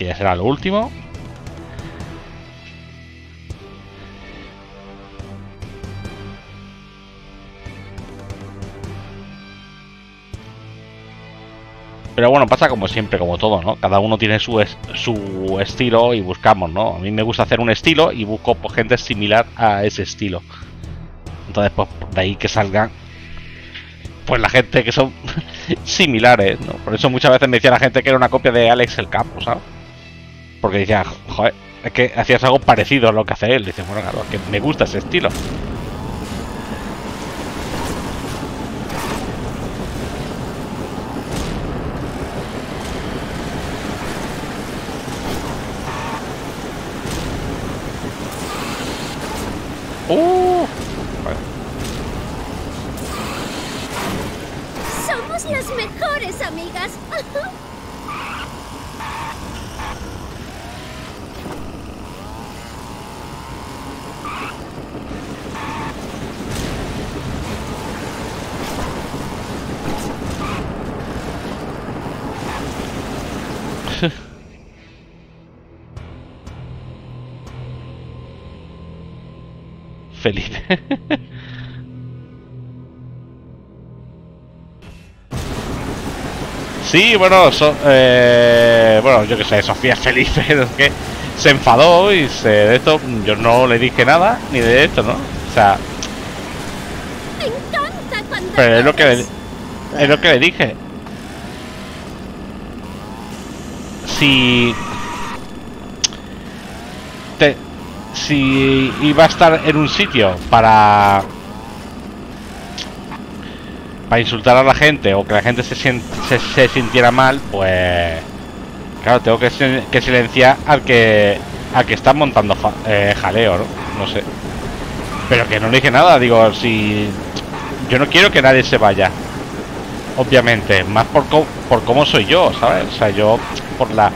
que ya será lo último. Pero bueno, pasa como siempre, como todo, ¿no? Cada uno tiene su, su estilo y buscamos, ¿no? A mí me gusta hacer un estilo y busco gente similar a ese estilo. Entonces, pues de ahí que salgan pues la gente que son similares, ¿no? Por eso muchas veces me decía la gente que era una copia de Alex el Campo, ¿sabes? Porque decía, joder, es que hacías algo parecido a lo que hace él. Dice, bueno, claro, que me gusta ese estilo. Bueno, eh, bueno, yo que sé, Sofía Felipe, que se enfadó y se de esto, yo no le dije nada ni de esto, ¿no? O sea, pero es lo que le, es lo que le dije. Si te, si iba a estar en un sitio para para insultar a la gente o que la gente se, se, sintiera mal, pues claro, tengo que, que, silenciar al que al que está montando eh, jaleo, ¿no? Sé. Pero que no le dije nada, digo, si yo no quiero que nadie se vaya. Obviamente, más por, por cómo soy yo, ¿sabes? O sea, yo por la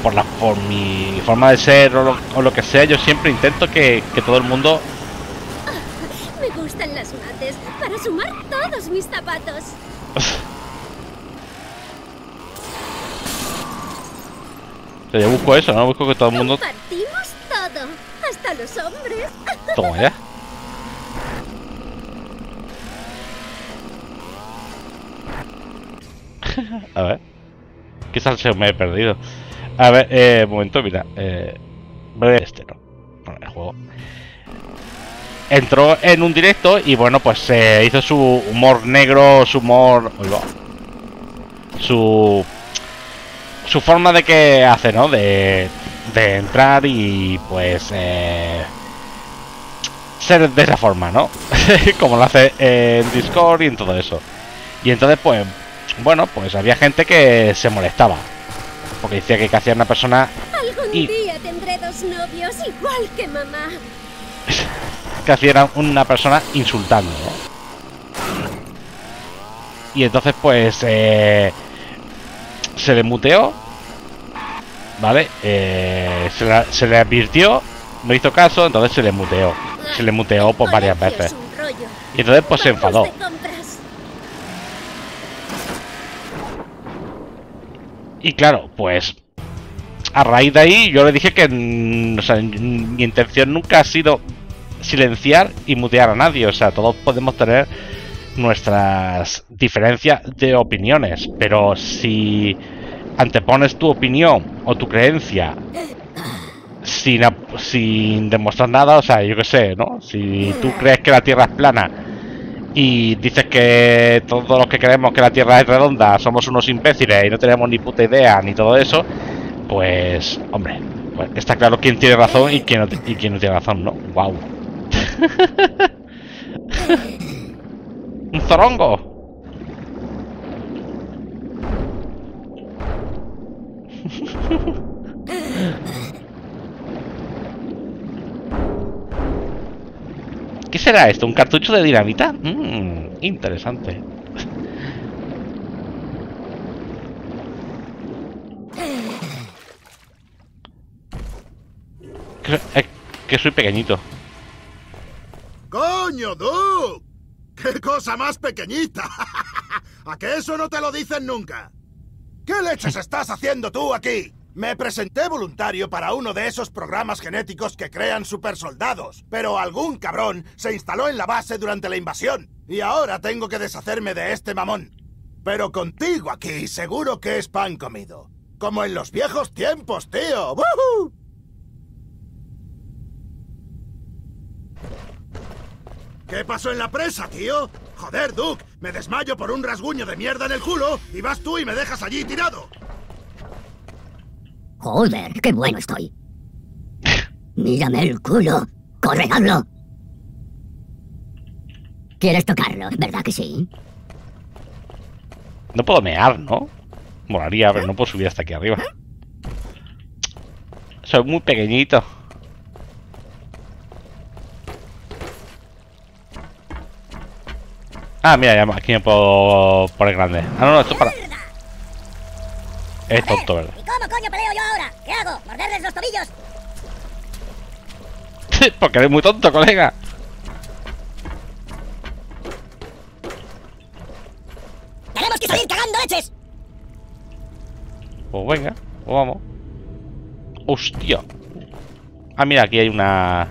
por la por mi forma de ser o lo, que sea, yo siempre intento que, todo el mundo me gustan las mates para sumar todos mis zapatos. yo busco eso, ¿no? Busco que todo el mundo... Compartimos todo, hasta los hombres. Toma ya. A ver. Quizás se me he perdido. A ver, eh, momento, mira. Eh, este no. no el juego. Entró en un directo y bueno, pues se hizo su humor negro, su humor. Su. Su forma de que hace, ¿no? De, de entrar y pues. Eh, ser de esa forma, ¿no? Como lo hace en Discord y en todo eso. Y entonces, pues. Bueno, pues había gente que se molestaba porque decía que hacía una persona. Algún día tendré dos novios igual que mamá. Que hacía una persona insultando, Y entonces, pues. Eh, se le muteó. ¿Vale? Eh, se, le advirtió. No hizo caso, entonces se le muteó. Se le muteó por varias veces. Y entonces, pues se enfadó. Y claro, pues a raíz de ahí yo le dije que mm, mi intención nunca ha sido silenciar y mutear a nadie. O sea, todos podemos tener nuestras diferencias de opiniones, pero si antepones tu opinión o tu creencia sin, sin demostrar nada, o sea, yo qué sé, ¿no? Si tú crees que la Tierra es plana y dices que todos los que creemos que la Tierra es redonda somos unos imbéciles y no tenemos ni puta idea ni todo eso, pues, hombre, pues está claro quién tiene razón y quién no, y quién no tiene razón, ¿no? ¡Wow! ¡Un zorongo! ¿Qué será esto? ¿Un cartucho de dinamita? Mmm, interesante. que, que soy pequeñito. ¡Coño, Duke! ¡Qué cosa más pequeñita! ¿A qué eso no te lo dicen nunca? ¿Qué leches estás haciendo tú aquí? Me presenté voluntario para uno de esos programas genéticos que crean supersoldados, pero algún cabrón se instaló en la base durante la invasión. Y ahora tengo que deshacerme de este mamón. Pero contigo aquí seguro que es pan comido. Como en los viejos tiempos, tío. ¡Woohoo! ¿Qué pasó en la presa, tío? Joder, Duke, me desmayo por un rasguño de mierda en el culo y vas tú y me dejas allí tirado. Joder, qué bueno estoy. Mírame el culo. Corre, hablo. ¿Quieres tocarlo? ¿Verdad que sí? No puedo mear, ¿no? Molaría, pero no puedo subir hasta aquí arriba. Soy muy pequeñito. Ah, mira, ya aquí me puedo poner grande. Ah, no, no, esto es para... Es tonto, ¿verdad? ¿Y cómo coño peleo yo ahora? ¿Qué hago? ¿Morderles los tobillos? Porque eres muy tonto, colega. ¡Tenemos que salir cagando leches! Pues venga, pues vamos. Hostia. Ah, mira, aquí hay una...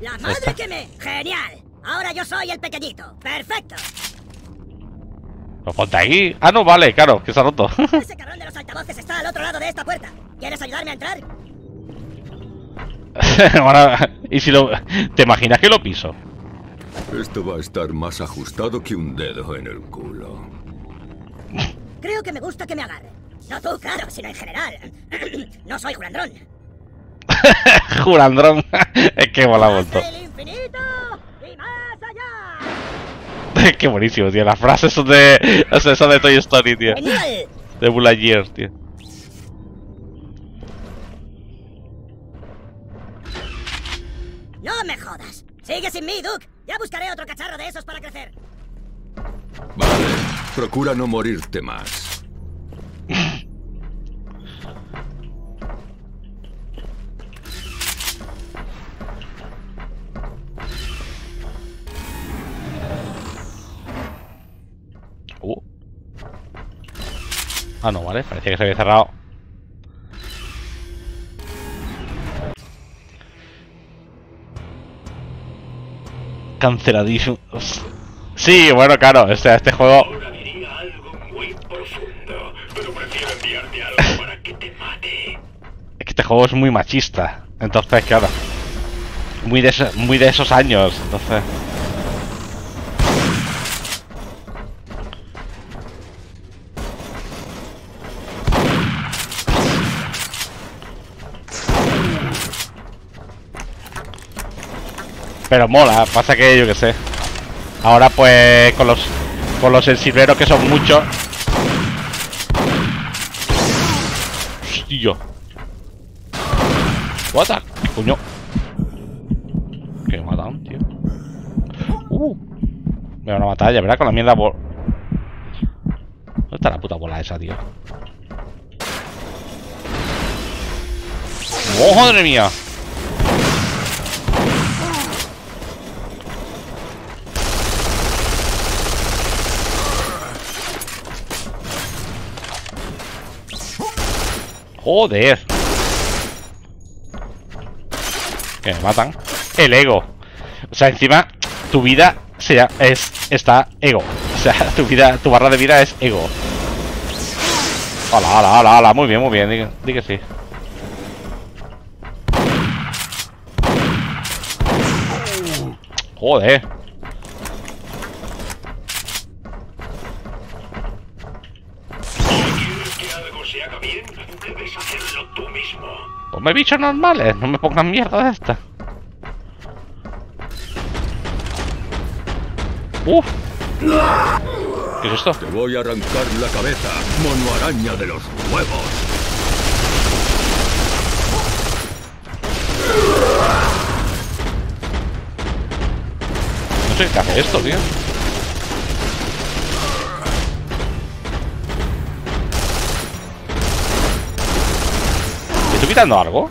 ¡La madre que me... ¡Genial! Ahora yo soy el pequeñito. ¡Perfecto! Pues ponte ahí. Ah, no, vale, claro, que se ha roto. Ese cabrón de los altavoces está al otro lado de esta puerta. ¿Quieres ayudarme a entrar? Ahora, y si lo... ¿Te imaginas que lo piso? Esto va a estar más ajustado que un dedo en el culo. Creo que me gusta que me agarre. No tú, claro, sino en general. no soy julandrón. Jurandrón. es que mola vuelto. ¡Hasta el infinito y más allá! Qué buenísimo, tío. Las frases son de. O sea, son de Toy Story, tío. De Lightyear, tío. ¡No me jodas! ¡Sigue sin mí, Duke! Ya buscaré otro cacharro de esos para crecer. Vale, procura no morirte más. Ah, no, vale. Parecía que se había cerrado. Canceladísimo. Sí, bueno, claro. Este, este juego. Es que este juego es muy machista. Entonces, claro. Muy de, muy de esos años. Entonces. Pero mola, pasa que yo que sé. Ahora pues con los con los sensibleros que son muchos. Hostia. What the... Coño. Que me matan, tío. Uh. Me van a matar ¿verdad? Con la mierda bol... ¿Dónde está la puta bola esa, tío? ¡Oh, madre mía! Joder. Que me matan. El ego. O sea, encima, tu vida se llama- es, está ego. O sea, tu vida, tu barra de vida es ego. Hola, hola, hola, hola. Muy bien, muy bien. Di, di que sí. Joder. Ponme bichos normales. No me pongan mierda de esta. Uf. ¿Qué es esto? Te voy a arrancar la cabeza, mono araña de los huevos. No sé qué hace esto, tío. Quitando algo?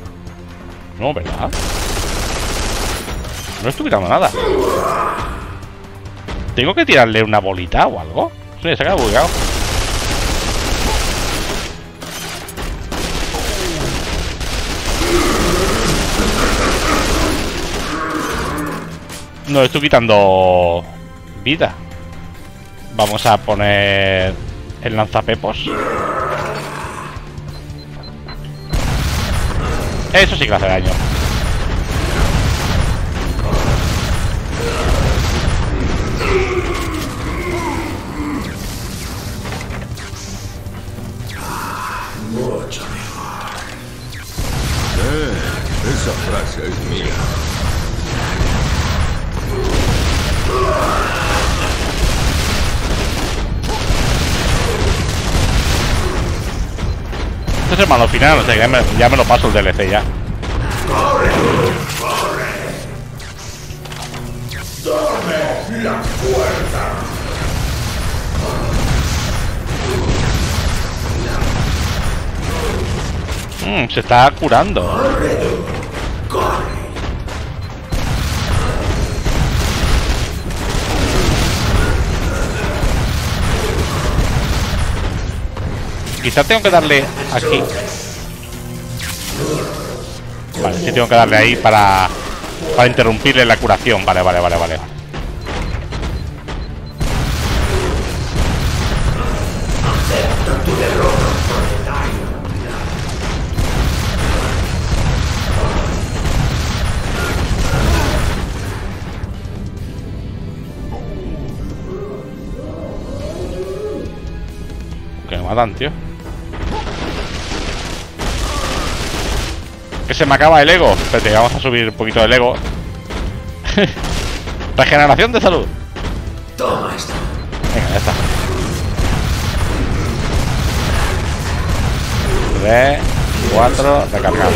No, ¿verdad? No estoy quitando nada. ¿Tengo que tirarle una bolita o algo? Se ha quedado bugueado. No, estoy quitando vida. Vamos a poner el lanzapepos. Eso sí que hace daño. Malo final, o sea, ya me, ya me lo paso el DLC ya. Mm, se está curando. Quizá tengo que darle aquí. Vale, sí tengo que darle ahí para, para interrumpirle la curación. Vale, vale, vale, vale. Que me matan, tío. Que se me acaba el ego. Espérate, vamos a subir un poquito el ego. Regeneración de salud. Toma esto. Venga, ya está. Tres, cuatro, recargamos.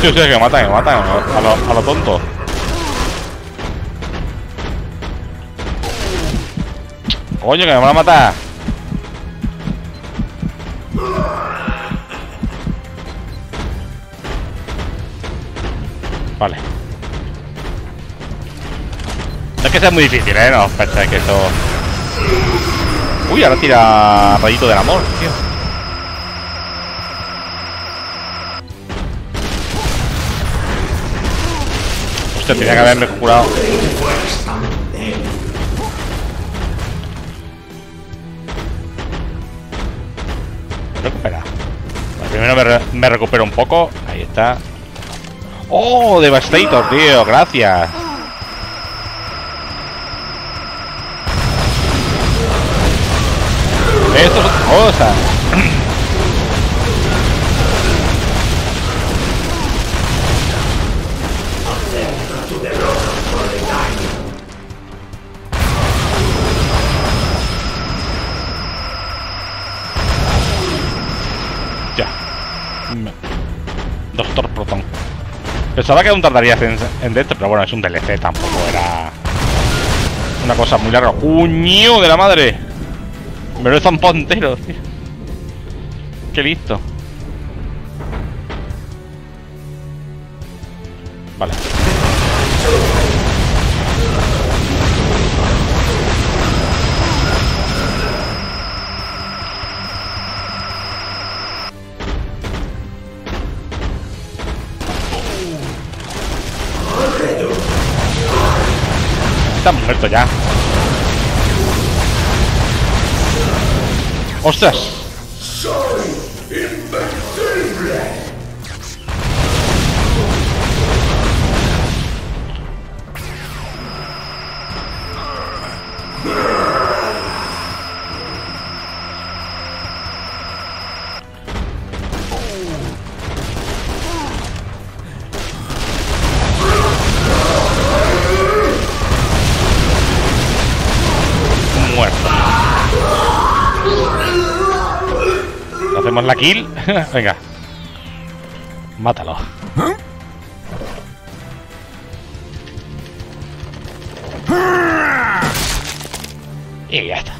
Sí, sí, que me matan, que matan a lo, a lo tonto. Coño, que me van a matar. Vale. No es que sea muy difícil, ¿eh? No, pensáis que eso... Uy, ahora tira rayito del amor, tío. Hostia, tenía que haberme curado. Me, re- me recupero un poco. Ahí está. ¡Oh! Devastator, tío. Gracias. Esto es otra cosa. Pensaba que aún tardarías en, en dentro, pero bueno, es un DLC, tampoco era una cosa muy larga. ¡Uñío de la madre! Me lo he zampado entero, tío. Qué listo. Muerto ya. ¡Ostras! La kill. Venga. Mátalo. Y ya está.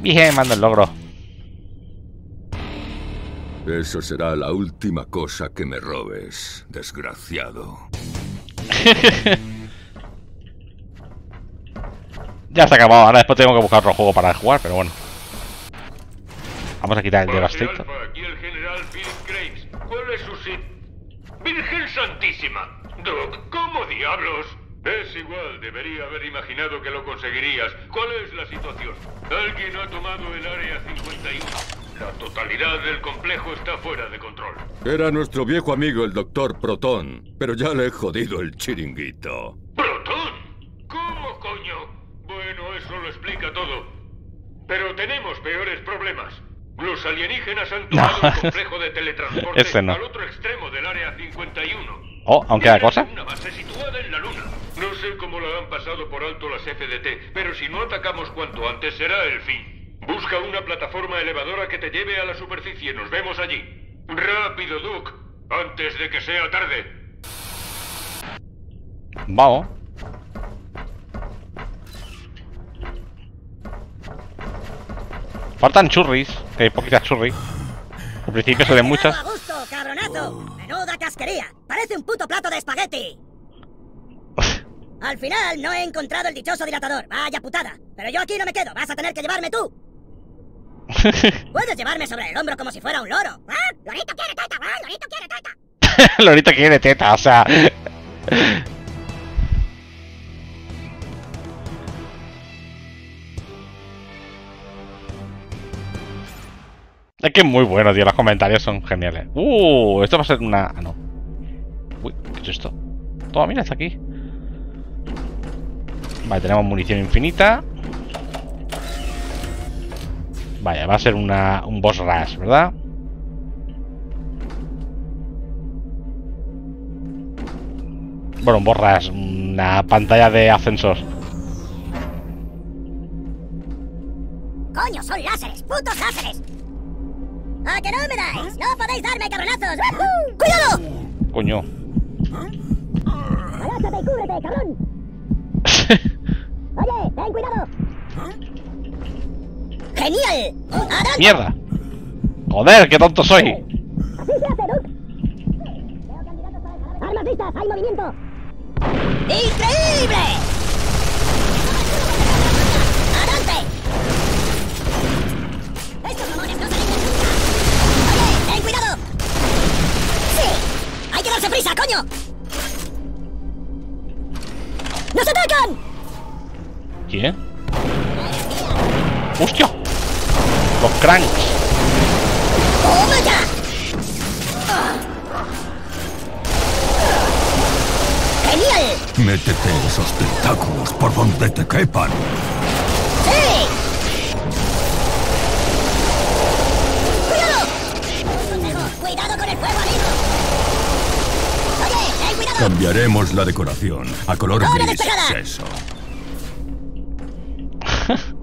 Bien, mando el logro. Eso será la última cosa que me robes, desgraciado. Ya se ha acabado. Ahora después tengo que buscar otro juego para jugar, pero bueno. Vamos a quitar el Devastator. Aquí el general Philip Graves. ¿Cuál es su sit? ¡Virgen Santísima! Doc, ¿cómo diablos? Es igual, debería haber imaginado que lo conseguirías. ¿Cuál es la situación? Alguien ha tomado el área 51. La totalidad del complejo está fuera de control. Era nuestro viejo amigo el doctor Proton, pero ya le he jodido el chiringuito. ¡Protón! ¿Cómo coño? Bueno, eso lo explica todo. Pero tenemos peores problemas. Los alienígenas han tomado el complejo de teletransporte no. al otro extremo del área 51. Oh, ¿aún queda Tienen cosa? Una base situada en la luna. No sé cómo la han pasado por alto las FDT, pero si no atacamos cuanto antes será el fin. Busca una plataforma elevadora que te lleve a la superficie. Nos vemos allí. Rápido, Duke. Antes de que sea tarde. Vamos. Faltan churris, que hay poquitas churris. Al principio se ven muchas. A gusto, cabronazo. Menuda casquería. Parece un puto plato de espagueti. Al final no he encontrado el dichoso dilatador. Vaya putada. Pero yo aquí no me quedo. Vas a tener que llevarme tú. Puedes llevarme sobre el hombro como si fuera un loro. ¡Ah! ¡Lorito quiere teta! ¡Ah! ¡Lorito quiere teta! Lorito quiere teta, o sea. Es que es muy bueno, tío. Los comentarios son geniales. Uh, esto va a ser una. Ah, no. Uy, ¿qué es esto? Toma, mira, está aquí. Vale, tenemos munición infinita. Vaya, va a ser una, un boss rush, ¿verdad? Bueno, un boss rush, una pantalla de ascensor. ¡Coño, son láseres! ¡Putos láseres! ¡A que no me dais! ¡No podéis darme cabronazos! ¡Wahoo! ¡Cuidado! Coño. ¡Agáchate y cúbrete, cabrón! ¡Oye, ten cuidado! ¡Genial! ¡Adelante! ¡Mierda! Joder, qué tonto soy. ¡Así se hace, Duke! Veo candidatos para el jarabe. ¡Armas listas! ¡Hay movimiento! ¡Increíble! Que darse prisa, coño! ¡Nos atacan! ¿Quién? ¡Hostia! Los cranks. ¡Toma ya! ¡Genial! Métete esos tentáculos por donde te quepan. Cambiaremos la decoración a color ¡Doble gris seso.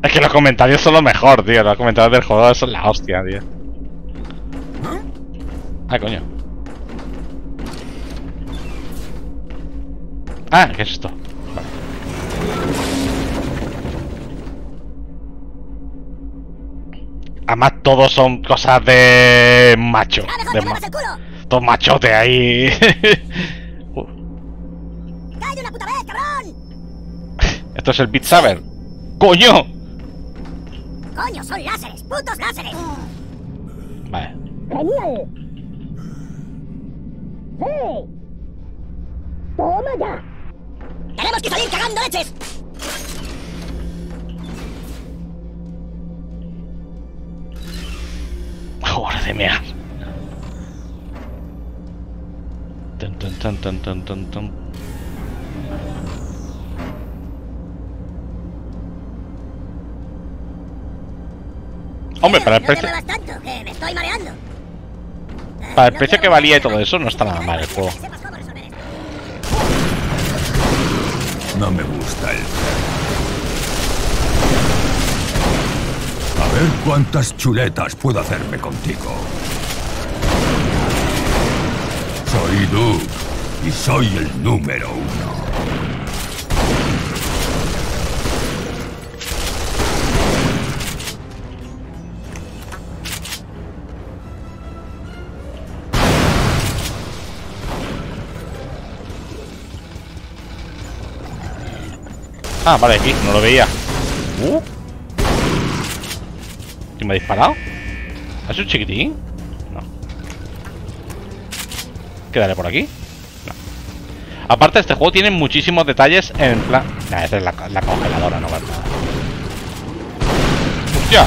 Es que los comentarios son lo mejor, tío. Los comentarios del juego son la hostia, tío. Ah, coño. Ah, ¿qué es esto? Además, todos son cosas de macho. ¡Ah, mejor De ma! Todo machote ahí. Uh, ¡Cállate una puta vez, cabrón! Esto es el Beat Saber. ¡Coño! ¡Coño, son láseres! ¡Putos láseres! Vale. ¡Genial! ¡Sí! ¡Toma ya! ¡Tenemos que salir cagando leches! Hora de mear. Tun, tun, tun, tun, tun, tun, tun. Hombre, para el precio, muevas tanto, que me estoy mareando. para el No precio que valía y todo eso, no está nada mal el juego. No me gusta el... A ver cuántas chuletas puedo hacerme contigo. Soy Duke y soy el número uno. Ah, vale, aquí, no lo veía. Uh. ¿Quién me ha disparado? ¿Has un chiquitín? Quedaré por aquí. No. Aparte, este juego tiene muchísimos detalles en plan... Nah, esa es la, la congeladora, no vale nada. ¡Hostia!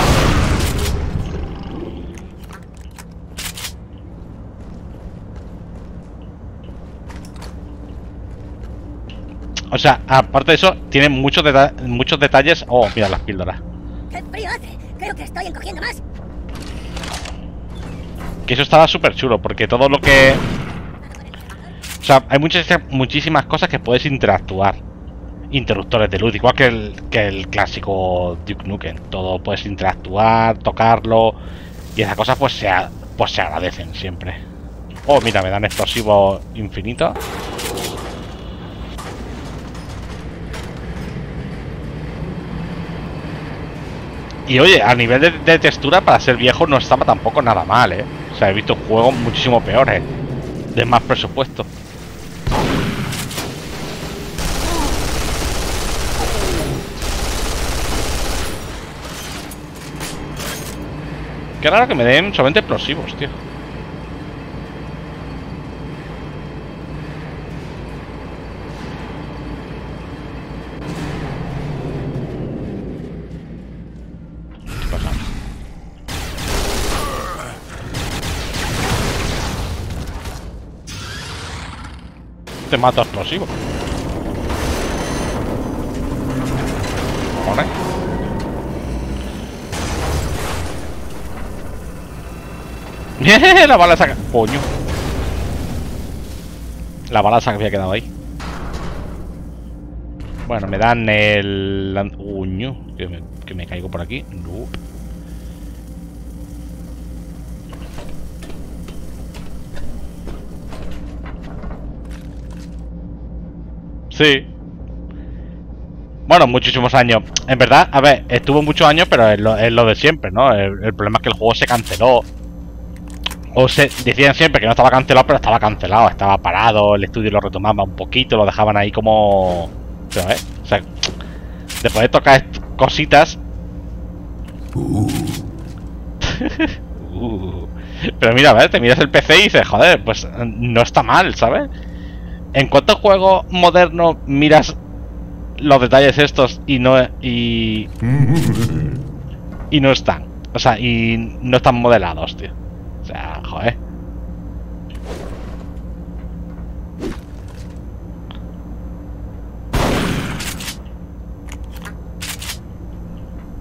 O sea, aparte de eso, tiene muchos, deta- muchos detalles... Oh, mira las píldoras. ¡Qué frío hace! Creo que estoy encogiendo más. Que eso estaba súper chulo, porque todo lo que... O sea, hay muchas, muchísimas cosas que puedes interactuar. Interruptores de luz, igual que el, que el clásico Duke Nukem. Todo puedes interactuar, tocarlo. Y esas cosas pues se, pues se agradecen siempre. Oh, mira, me dan explosivos infinitos. Y oye, a nivel de, de textura, para ser viejo, no estaba tampoco nada mal, ¿eh? O sea, he visto juegos muchísimo peores, de más presupuesto. Qué raro que me den solamente explosivos, tío. Te mato a explosivo. la bala saca. Coño. La bala se había quedado ahí. Bueno, me dan el. Uño. Que me, caigo por aquí. Sí. Bueno, muchísimos años. En verdad, a ver, estuvo muchos años, pero es lo, de siempre, ¿no? El problema es que el juego se canceló. O se decían siempre que no estaba cancelado, pero estaba cancelado, estaba parado, el estudio lo retomaba un poquito, lo dejaban ahí como... Pero, ¿eh? O sea, después de tocar cositas... Uh. Pero mira, ¿ves? Te miras el PC y dices, joder, pues no está mal, ¿sabes? ¿En cuántos juegos modernos miras los detalles estos y no y y no están? O sea, y no están modelados, tío. O sea, joder.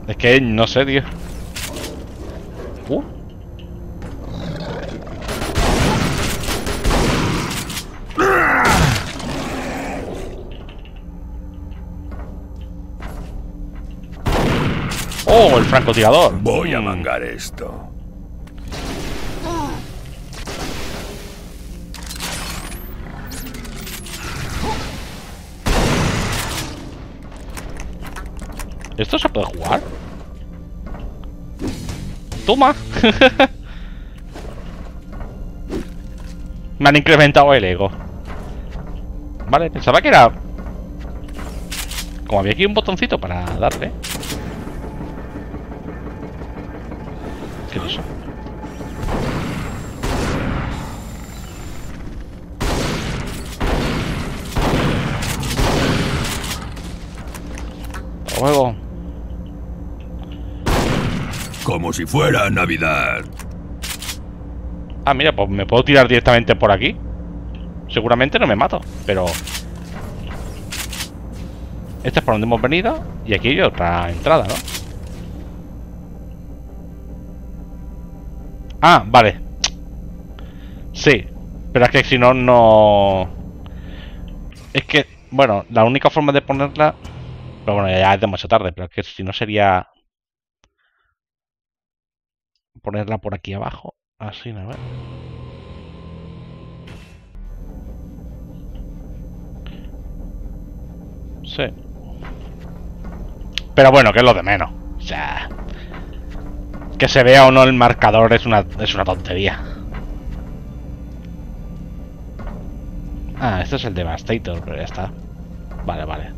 Es que no sé, tío. Uh. Oh, el francotirador. Voy a mangar esto. ¿Esto se puede jugar? Toma. Me han incrementado el ego. Vale, pensaba que era... Como había aquí un botoncito para darle. ¿Qué es? Hasta luego. Como si fuera Navidad. Ah, mira, pues me puedo tirar directamente por aquí. Seguramente no me mato, pero... Este es por donde hemos venido y aquí hay otra entrada, ¿no? Ah, vale. Sí, pero es que si no, no... Es que, bueno, la única forma de ponerla... Pero bueno, ya es demasiado tarde, pero es que si no sería... Ponerla por aquí abajo. Así, ¿no? A ver. Sí. Pero bueno, que es lo de menos. O sea... Que se vea o no el marcador es una, es una tontería. Ah, este es el Devastator, pero ya está. Vale, vale.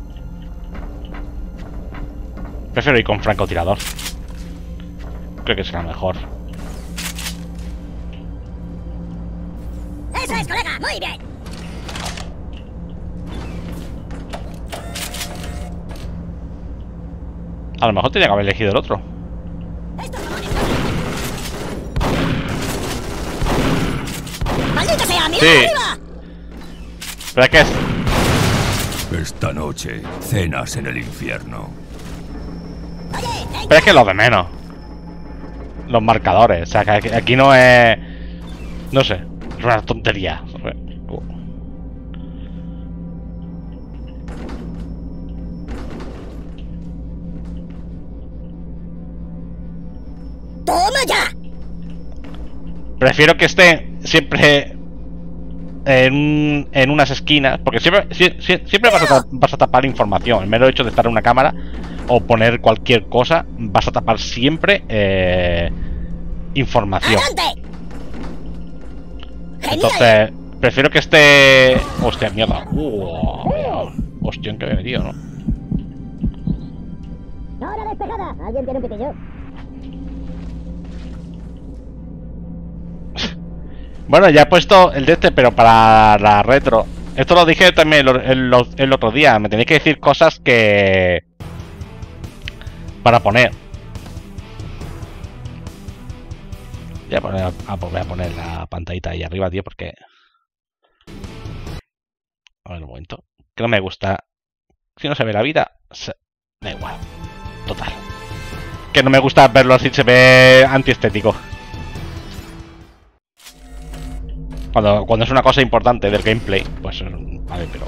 Prefiero ir con francotirador. Creo que será mejor. Eso es, colega. Muy bien. A lo mejor tenía que haber elegido el otro. Estos jamones. ¡Maldita sea! ¡Mira Sí. arriba! Pero es que es... Esta noche, cenas en el infierno. Oye, Pero es que lo de menos. Los marcadores. O sea, que aquí no es... No sé. Una tontería. ¡Toma ya! Prefiero que esté siempre en, en unas esquinas, porque siempre, sie- sie- siempre vas, a vas a tapar información. El mero hecho de estar en una cámara o poner cualquier cosa, vas a tapar siempre eh, información. ¡Adelante! ¡Genial! Entonces, prefiero que esté. Hostia, mierda. Uh, mira. Hostia, en que había metido, ¿no? ¡Hora despejada! ¿Alguien tiene un pitillo? Bueno, ya he puesto el de este, pero para la retro. Esto lo dije también el, el- el otro día. Me tenéis que decir cosas que. Para poner. Voy a poner, ah, pues a poner la pantallita ahí arriba, tío, porque. A ver un momento. Que no me gusta. Si no se ve la vida, se... da igual. Total. Que no me gusta verlo así, se ve antiestético. Cuando, cuando es una cosa importante del gameplay, pues mm, vale, pero.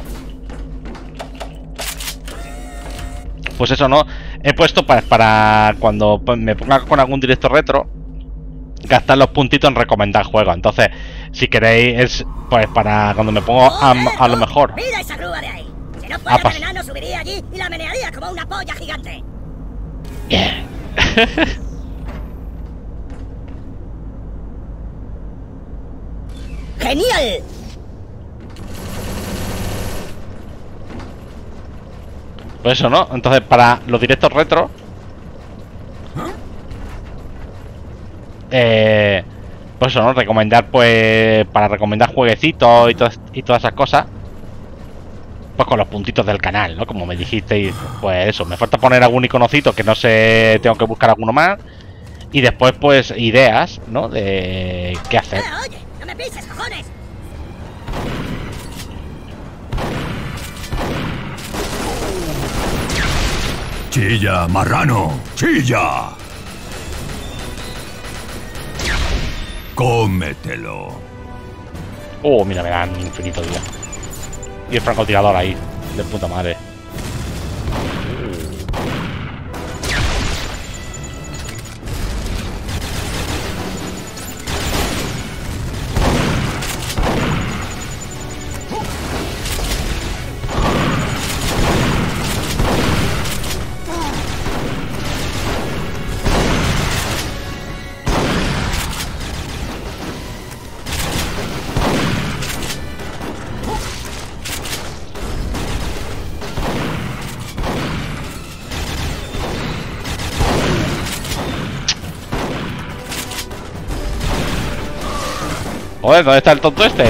Pues eso, ¿no? He puesto para, para cuando me ponga con algún directo retro, gastar los puntitos en recomendar juegos. Entonces, si queréis, es pues para cuando me pongo a, a lo mejor. ¡Mira esa grúa de ahí! Si no fuera tan enano, subiría allí y la menearía como una polla gigante. ¡Genial! Pues eso, ¿no? Entonces, para los directos retro. Eh, pues eso, ¿no? Recomendar, pues. Para recomendar jueguecitos y, todas- y todas esas cosas. Pues con los puntitos del canal, ¿no? Como me dijisteis, pues eso. Me falta poner algún iconocito que no sé. Tengo que buscar alguno más. Y después, pues, ideas, ¿no? De qué hacer. Oye, no me pises, cojones. Chilla, marrano, chilla. Cómetelo. Oh, mira, me dan infinito, tío. Y el francotirador ahí, de puta madre. Joder, ¿dónde está el tonto este?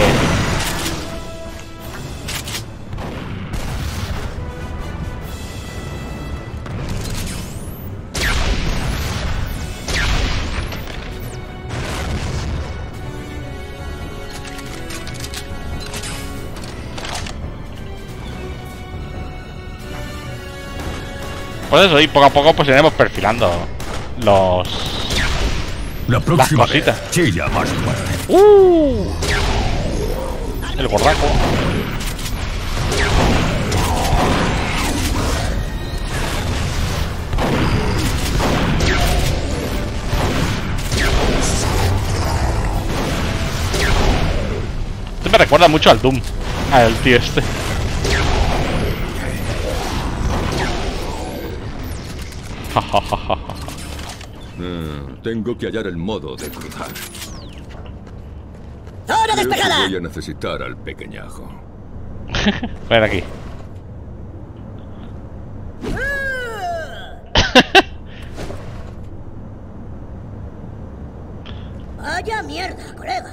Pues eso, y poco a poco pues iremos perfilando los... La próxima vez, cositas. chilla más fuerte. ¡Uh! El gorraco. Este me recuerda mucho al Doom. Al tío este. Mm, tengo que hallar el modo de cruzar zona Creo despejada. Voy a necesitar al pequeñajo. Ven aquí. Vaya mierda, colega.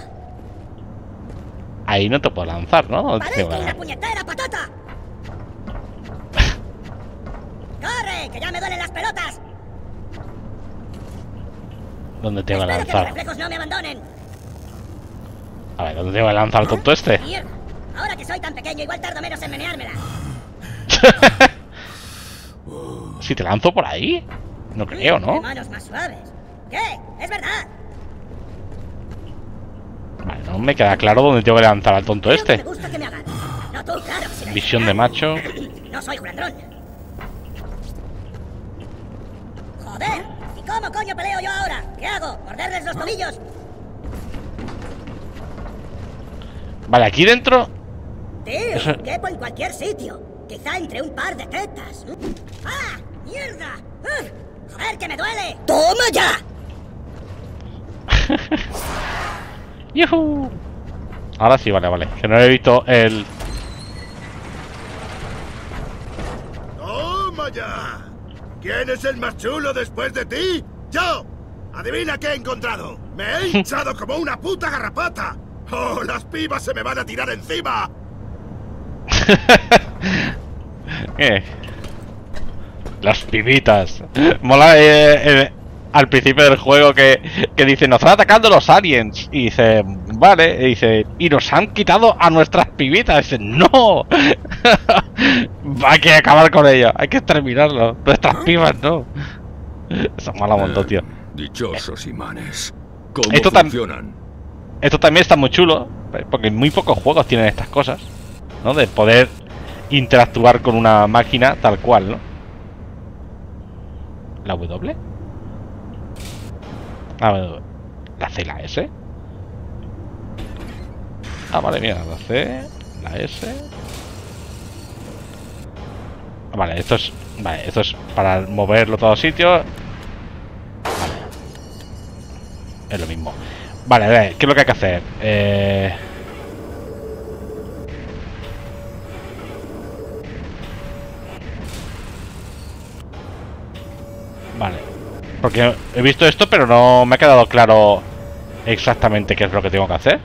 Ahí no te puedo lanzar, ¿no? Parece una eh. puñetera patata! ¡Corre! ¡Que ya me duelen las pelotas! ¿Dónde te va a lanzar? Que los reflejos no me abandonen. A ver, ¿dónde voy a lanzar el tonto este? Mierda. Ahora que soy tan pequeño, igual tardo menos en meneármela. si te lanzo por ahí. No creo, ¿no? manos más suaves. ¿Qué? Es verdad. Vale, no me queda claro dónde tengo que lanzar al tonto que este. Me gusta que me hagan. No tú, claro. si no Visión de macho. No soy julandrón. Joder. ¿Y cómo coño peleo yo ahora? ¿Qué hago? ¿Morderles los tobillos? Vale, aquí dentro. Tío, Eso- quepo en cualquier sitio. Quizá entre un par de tetas. ¡Ah! ¡Mierda! ¡Ugh! ¡Joder, que me duele! ¡Toma ya! ¡Yuhu! Ahora sí, vale, vale. Que no he visto el. ¡Toma ya! ¿Quién es el más chulo después de ti? ¡Yo! Adivina qué he encontrado. Me he hinchado como una puta garrapata. ¡Oh, las pibas se me van a tirar encima! ¿Qué? Las pibitas. Mola eh, eh, al principio del juego que, que dice, nos están atacando los aliens. Y dice, vale, y dice, y nos han quitado a nuestras pibitas. Y dice, no. hay que acabar con ello, hay que exterminarlo. Nuestras pibas no. Eso mola un montón, tío. Dichosos imanes. ¿Cómo Esto funcionan? Esto también está muy chulo, porque muy pocos juegos tienen estas cosas, ¿no? De poder interactuar con una máquina tal cual, ¿no? ¿La W? Ah, la C la S. Ah, vale, mira, la C, la S. Ah, Vale, esto es. Vale, esto es para moverlo a todos sitios. Vale. Es lo mismo. Vale, a ver, ¿qué es lo que hay que hacer? Eh... Vale. Porque he visto esto, pero no me ha quedado claro exactamente qué es lo que tengo que hacer.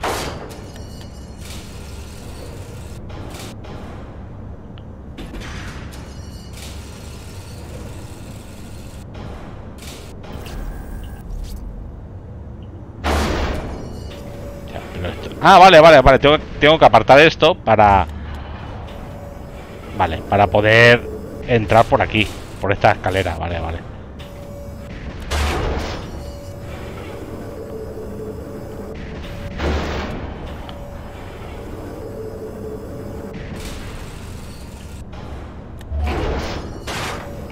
Ah, vale, vale, vale. Tengo, tengo que apartar esto para... Vale, para poder entrar por aquí. Por esta escalera. Vale, vale.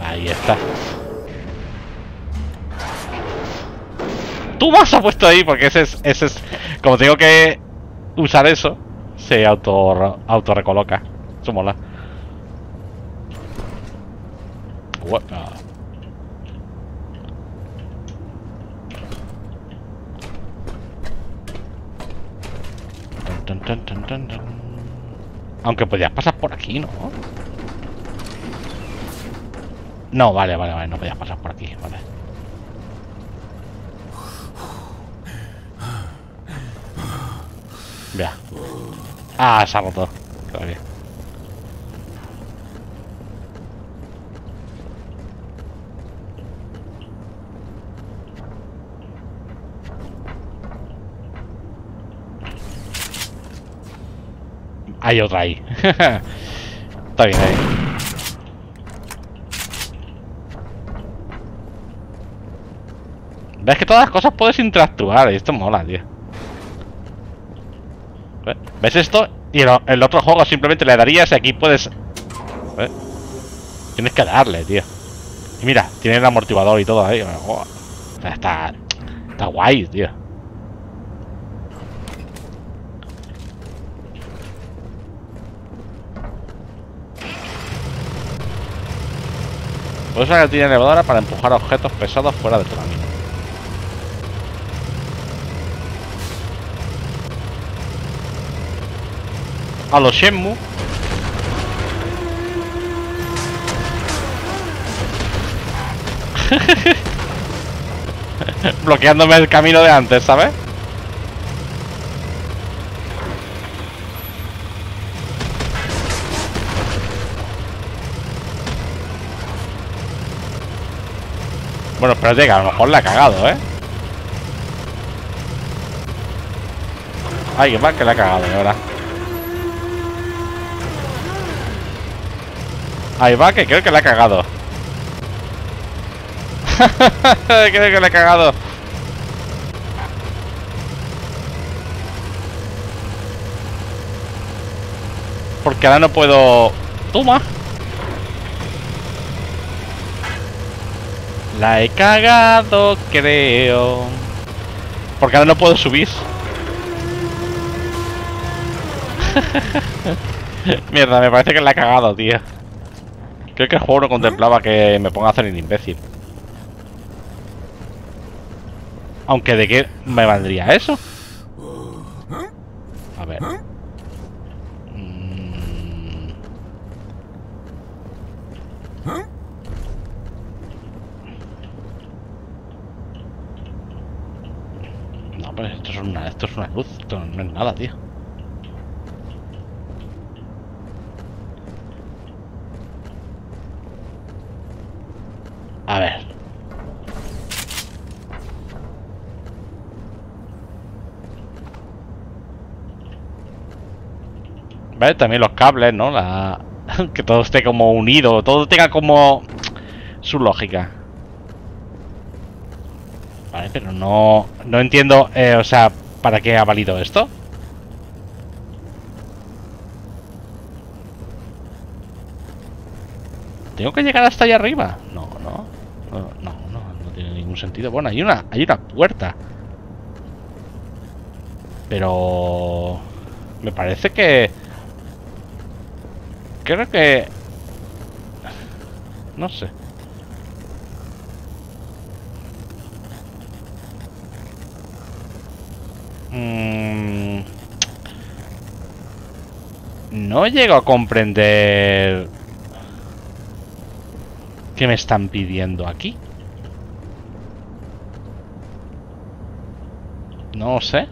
Ahí está. Tú más has puesto ahí porque ese es, ese es, como tengo que usar eso, se auto auto recoloca. Eso mola. Tan. Aunque podías pasar por aquí, ¿no? No, vale, vale, vale, no podías pasar por aquí, vale. Vea. Ah, se ha roto. Todavía. Hay otra ahí. Está bien ahí. Ves que todas las cosas puedes interactuar y esto mola, tío. ¿Ve? ¿Ves esto? Y el, el otro juego simplemente le darías y aquí puedes... ¿Ve? Tienes que darle, tío. Y mira, tiene el amortiguador y todo ahí. Oh, está... Está guay, tío. Puedes usar la tira elevadora para empujar objetos pesados fuera de tu camino. a los Shenmue. Bloqueándome el camino de antes, ¿sabes? Bueno, espérate que a lo mejor la ha cagado, ¿eh? Ay, que mal que la ha cagado ahora. Ahí va, que creo que la ha cagado. creo que la ha cagado. Porque ahora no puedo... Toma. La he cagado, creo. Porque ahora no puedo subir. Mierda, me parece que la he cagado, tío. Creo que el juego no contemplaba que me ponga a hacer el imbécil. Aunque de qué me valdría eso. A ver. Mm. No, pero esto es una, esto es una luz, esto no es nada, tío. A ver. ¿Vale? También los cables, ¿no? La... que todo esté como unido, todo tenga como su lógica. Vale, pero no, no entiendo, eh, o sea, ¿para qué ha valido esto? ¿Tengo que llegar hasta allá arriba? No, no, no, no, tiene ningún sentido. Bueno, hay una, hay una puerta. Pero... Me parece que... Creo que... No sé. Mm. No llego a comprender... ¿Qué me están pidiendo aquí? No sé.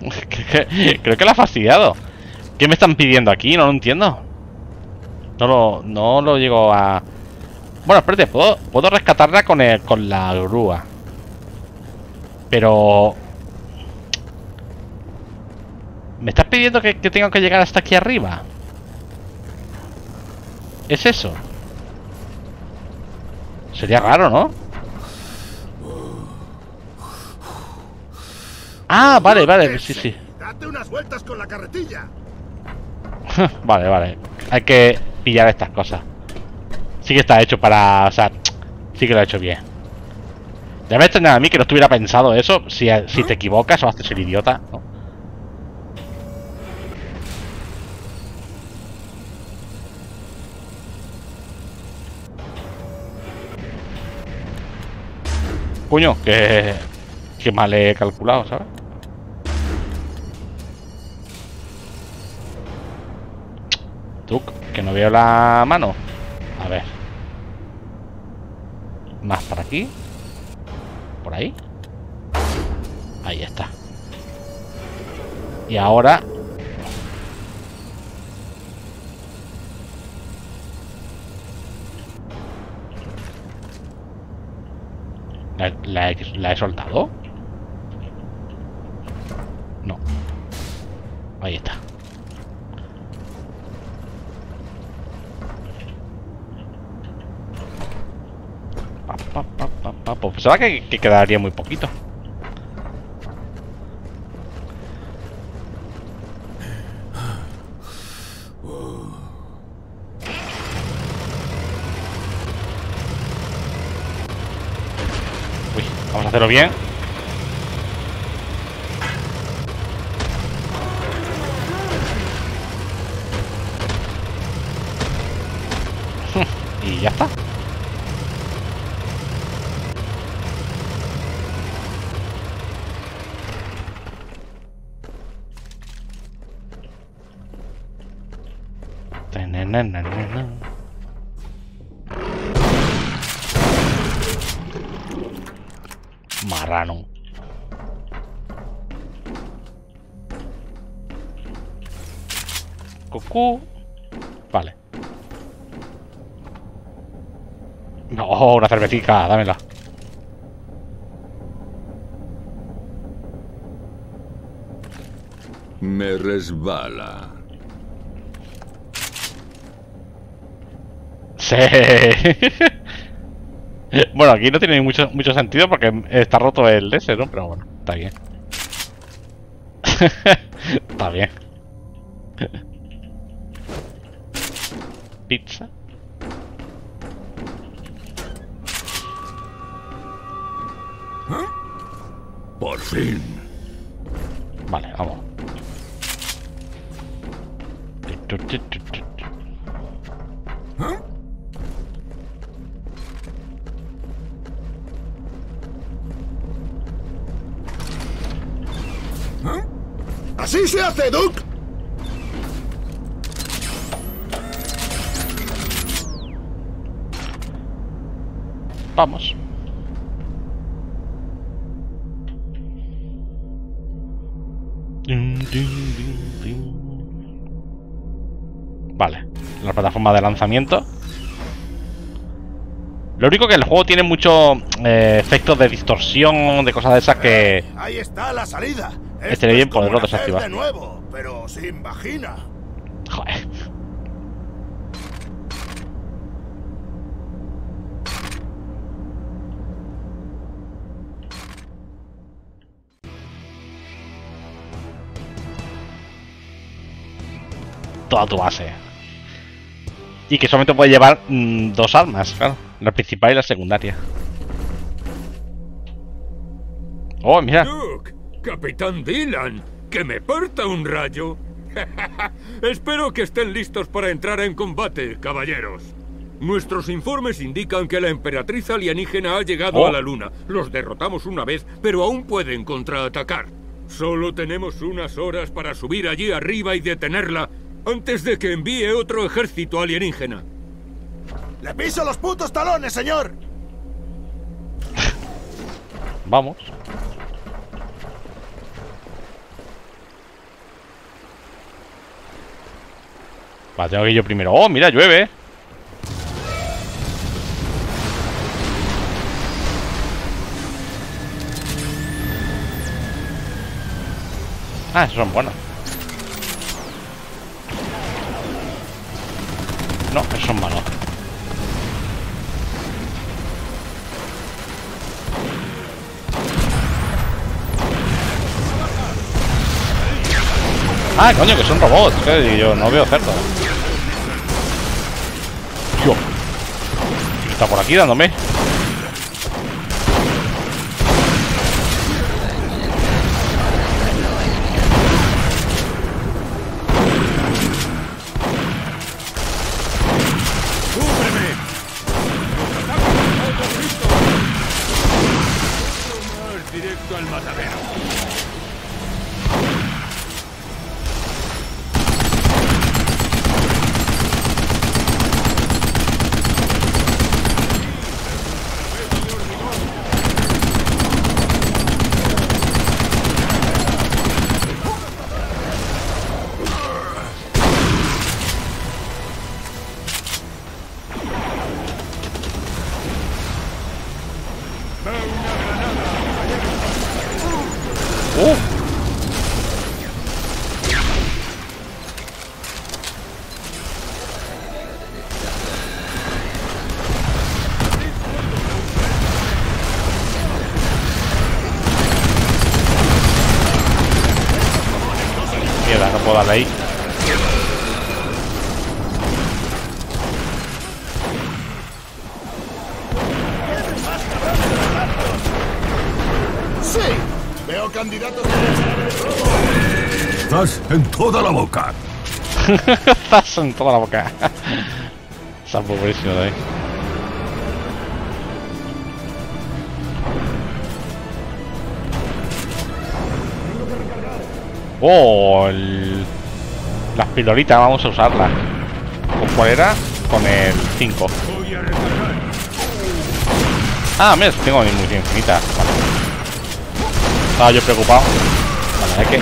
Creo que la ha fastidiado. ¿Qué me están pidiendo aquí? No lo entiendo. No lo, no lo llego a... Bueno, espérate, puedo, puedo rescatarla con, el, con la grúa. Pero... ¿Me estás pidiendo que, que tengo que llegar hasta aquí arriba? ¿Es eso? Sería raro, ¿no? Ah, vale, vale, sí, sí. Date unas vueltas con la carretilla. vale, vale. Hay que pillar estas cosas. Sí que está hecho para... O sea, sí que lo ha hecho bien. Ya me extrañado a mí que no estuviera pensado eso. Si, si te equivocas o haces el idiota, ¿no? Coño, que... Que mal he calculado, ¿sabes? Tú, que no veo la mano. A ver. Más para aquí. Por ahí. Ahí está. Y ahora... ¿La, he- soltado? No. Ahí está. Pa, pa, pa, pensaba que, que quedaría muy poquito. Uy, vamos a hacerlo bien. y ya está. Tananana. Marrano. Vale. No, una cervecita, dámela. Me resbala. Sí. bueno, aquí no tiene mucho, mucho sentido porque está roto el ese, ¿no? Pero bueno, está bien. está bien. Pizza. Por fin. Vale, vamos. Tu, tu. ¡Así se hace, Duke! Vamos. Vale, la plataforma de lanzamiento. Lo único que el juego tiene muchos efectos de distorsión, de cosas de esas que... Ahí está la salida. Estaría bien poderlo desactivar. de nuevo, pero sin vagina. Joder. Toda tu base. Y que solamente puede llevar mm, dos armas, claro. La principal y la secundaria. Oh, mira. Duke, Capitán Dylan, que me porta un rayo. Espero que estén listos para entrar en combate, caballeros. Nuestros informes indican que la emperatriz alienígena ha llegado Oh. a la luna. Los derrotamos una vez, pero aún pueden contraatacar. Solo tenemos unas horas para subir allí arriba y detenerla antes de que envíe otro ejército alienígena. ¡Le piso los putos talones, señor! Vamos. Vale, tengo que ir yo primero. ¡Oh, mira, llueve! Ah, esos son buenos. No, esos son malos. Ah, coño, que son robots. que yo no veo cerdo. Tío. Está por aquí dándome. Toda la boca. Estás en toda la boca. Está buenísimo de ahí. Oh, el- las piloritas, vamos a usarlas. ¿Con cuál era? Con el 5. Voy a recargar. Ah, mira, tengo mi munición infinita. Vale. Estaba yo preocupado. Vale, hay que,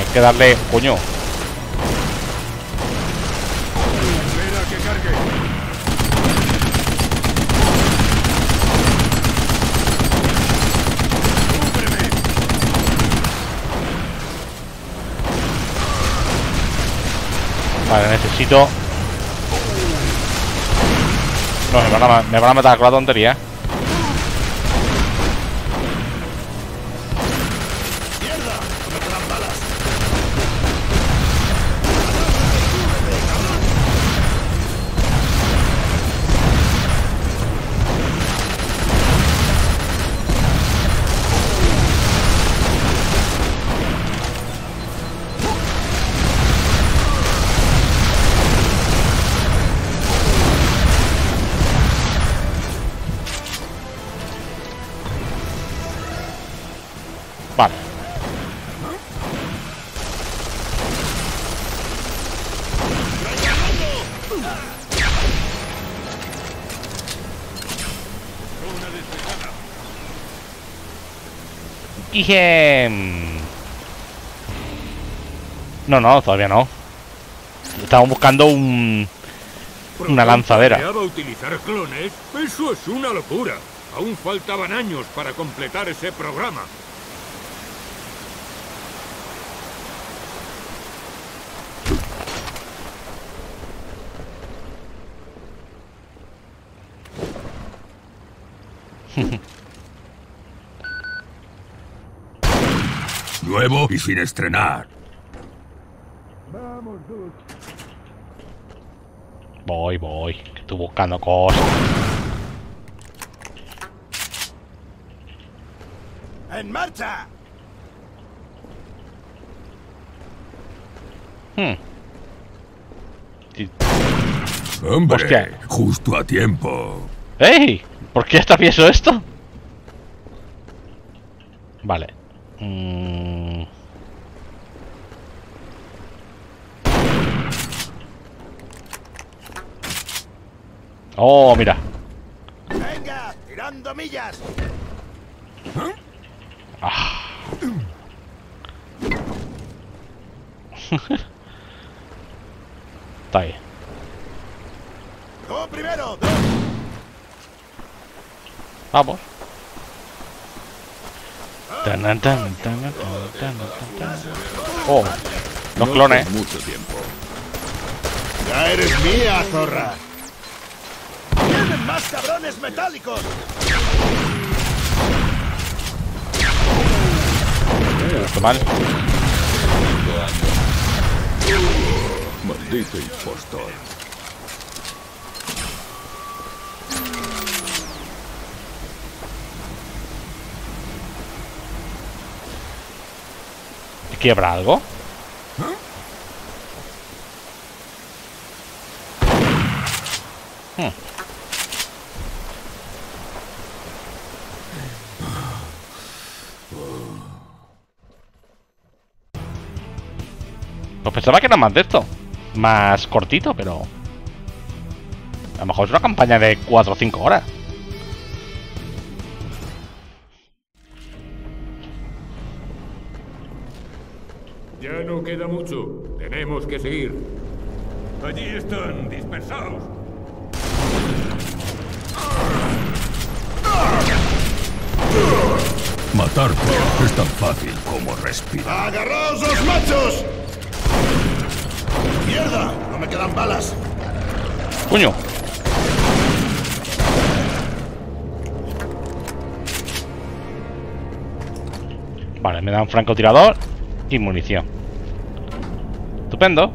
hay que darle... Coño. Vale, necesito... No, me van a, me van a matar con la tontería. ¡Mierda! Dije... mm, No, no, todavía no. Estamos buscando un... Una lanzadera. ¿Planeaba utilizar clones? Eso es una locura. Aún faltaban años para completar ese programa. Nuevo y sin estrenar. Voy, voy. que Estoy buscando cosas. ¡En marcha! Hmm. Hombre, Hostia. justo a tiempo. ¡Ey! ¿Por qué atravieso esto? Vale. Mm. Oh, mira. ¡Venga! ¡Tirando millas! Está ahí. ¡Tú primero! Vamos. Tan, tan, tan, tan. Oh, los No clones. por mucho tiempo. ¡Ya eres mía, zorra! ¡Vienen más cabrones metálicos! Qué mal. Maldito impostor. ¿Aquí habrá algo? Hmm. Pues pensaba que era más de esto. Más cortito, pero... A lo mejor es una campaña de 4 o 5 horas. No queda mucho. Tenemos que seguir. Allí están, dispersados. Matarte es tan fácil como respirar. ¡Agarraos los machos! ¡Mierda! ¡No me quedan balas! ¡Coño! Vale, me da un francotirador y munición. Estupendo.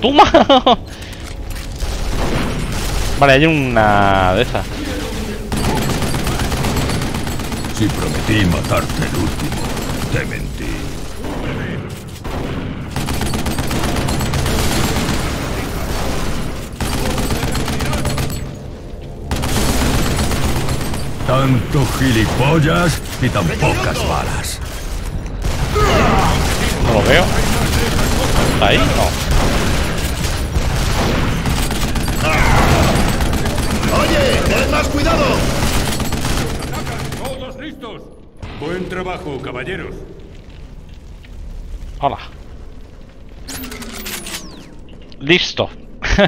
¡Toma! Vale, hay una de esas. Si prometí matarte el último, te mentí. Tanto gilipollas y tan pocas balas. No lo veo. ¿Está ahí? No. ¡Oye! ¡Ten más cuidado! ¡Todos listos! Buen trabajo, caballeros. Hola. Listo.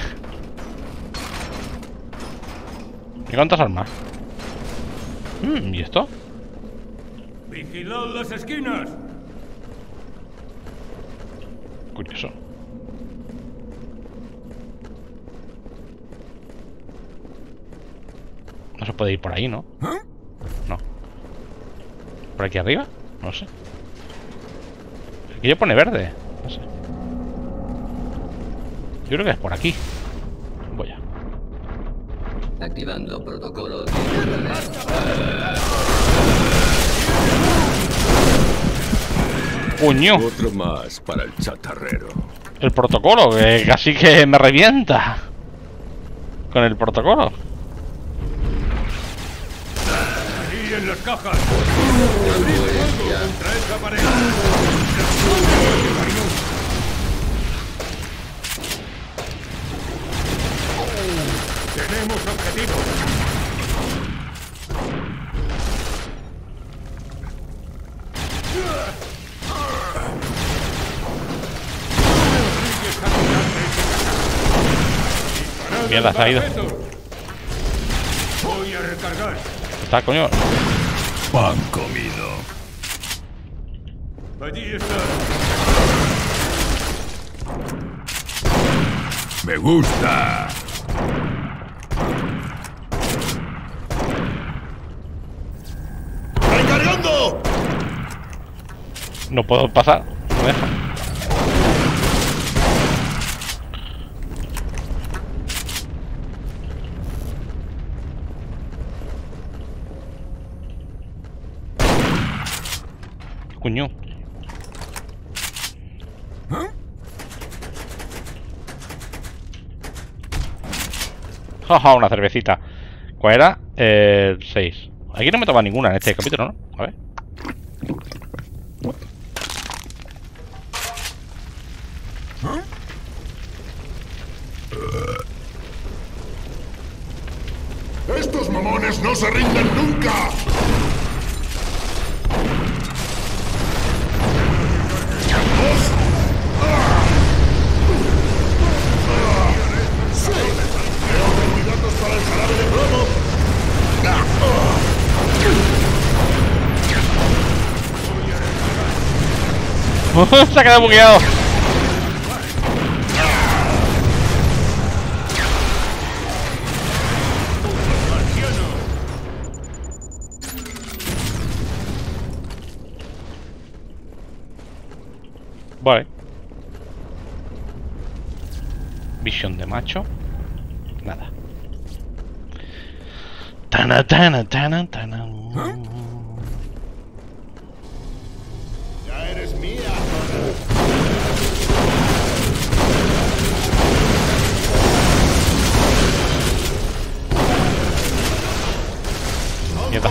¿Y cuántas armas? Mm, ¿Y esto? ¡Vigilad las esquinas! Curioso. No se puede ir por ahí, ¿no? No. ¿Por aquí arriba? No sé. Aquí yo pone verde. No sé. Yo creo que es por aquí. Voy a. Activando protocolo. ¡Puño! Otro más para el chatarrero. El protocolo, que casi que me revienta. Con el protocolo. Cajas! ¡Abrid fuego contra esa pared! ¡Tenemos objetivo! Mierda, se ha ido. Voy a recargar. Está, coño. Pan comido. Allí está. Me gusta. ¡Recargando! No puedo pasar. No deja. Coño. Jaja, una cervecita. ¿Cuál era? Eh, 6. Aquí no me toma ninguna en este capítulo, ¿no? A ver. ¡Estos mamones no se rinden nunca! Se ha quedado bugueado. Vale. Visión de macho. Nada. Tana, tana, tana, tana. ¡Ya eres mía! Mierda.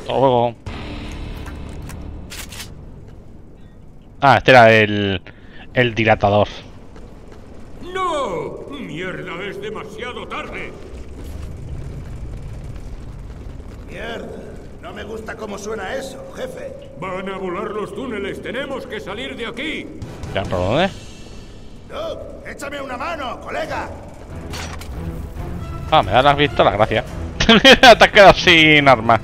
Hasta luego. Ah, este era el, el dilatador. ¡Mierda! ¡Es demasiado tarde! ¡Mierda! No me gusta cómo suena eso, jefe. ¡Van a volar los túneles! ¡Tenemos que salir de aquí! ¿Ya por dónde? Doug, échame una mano, colega. Ah, me da las pistolas, gracias. Te has quedado sin arma.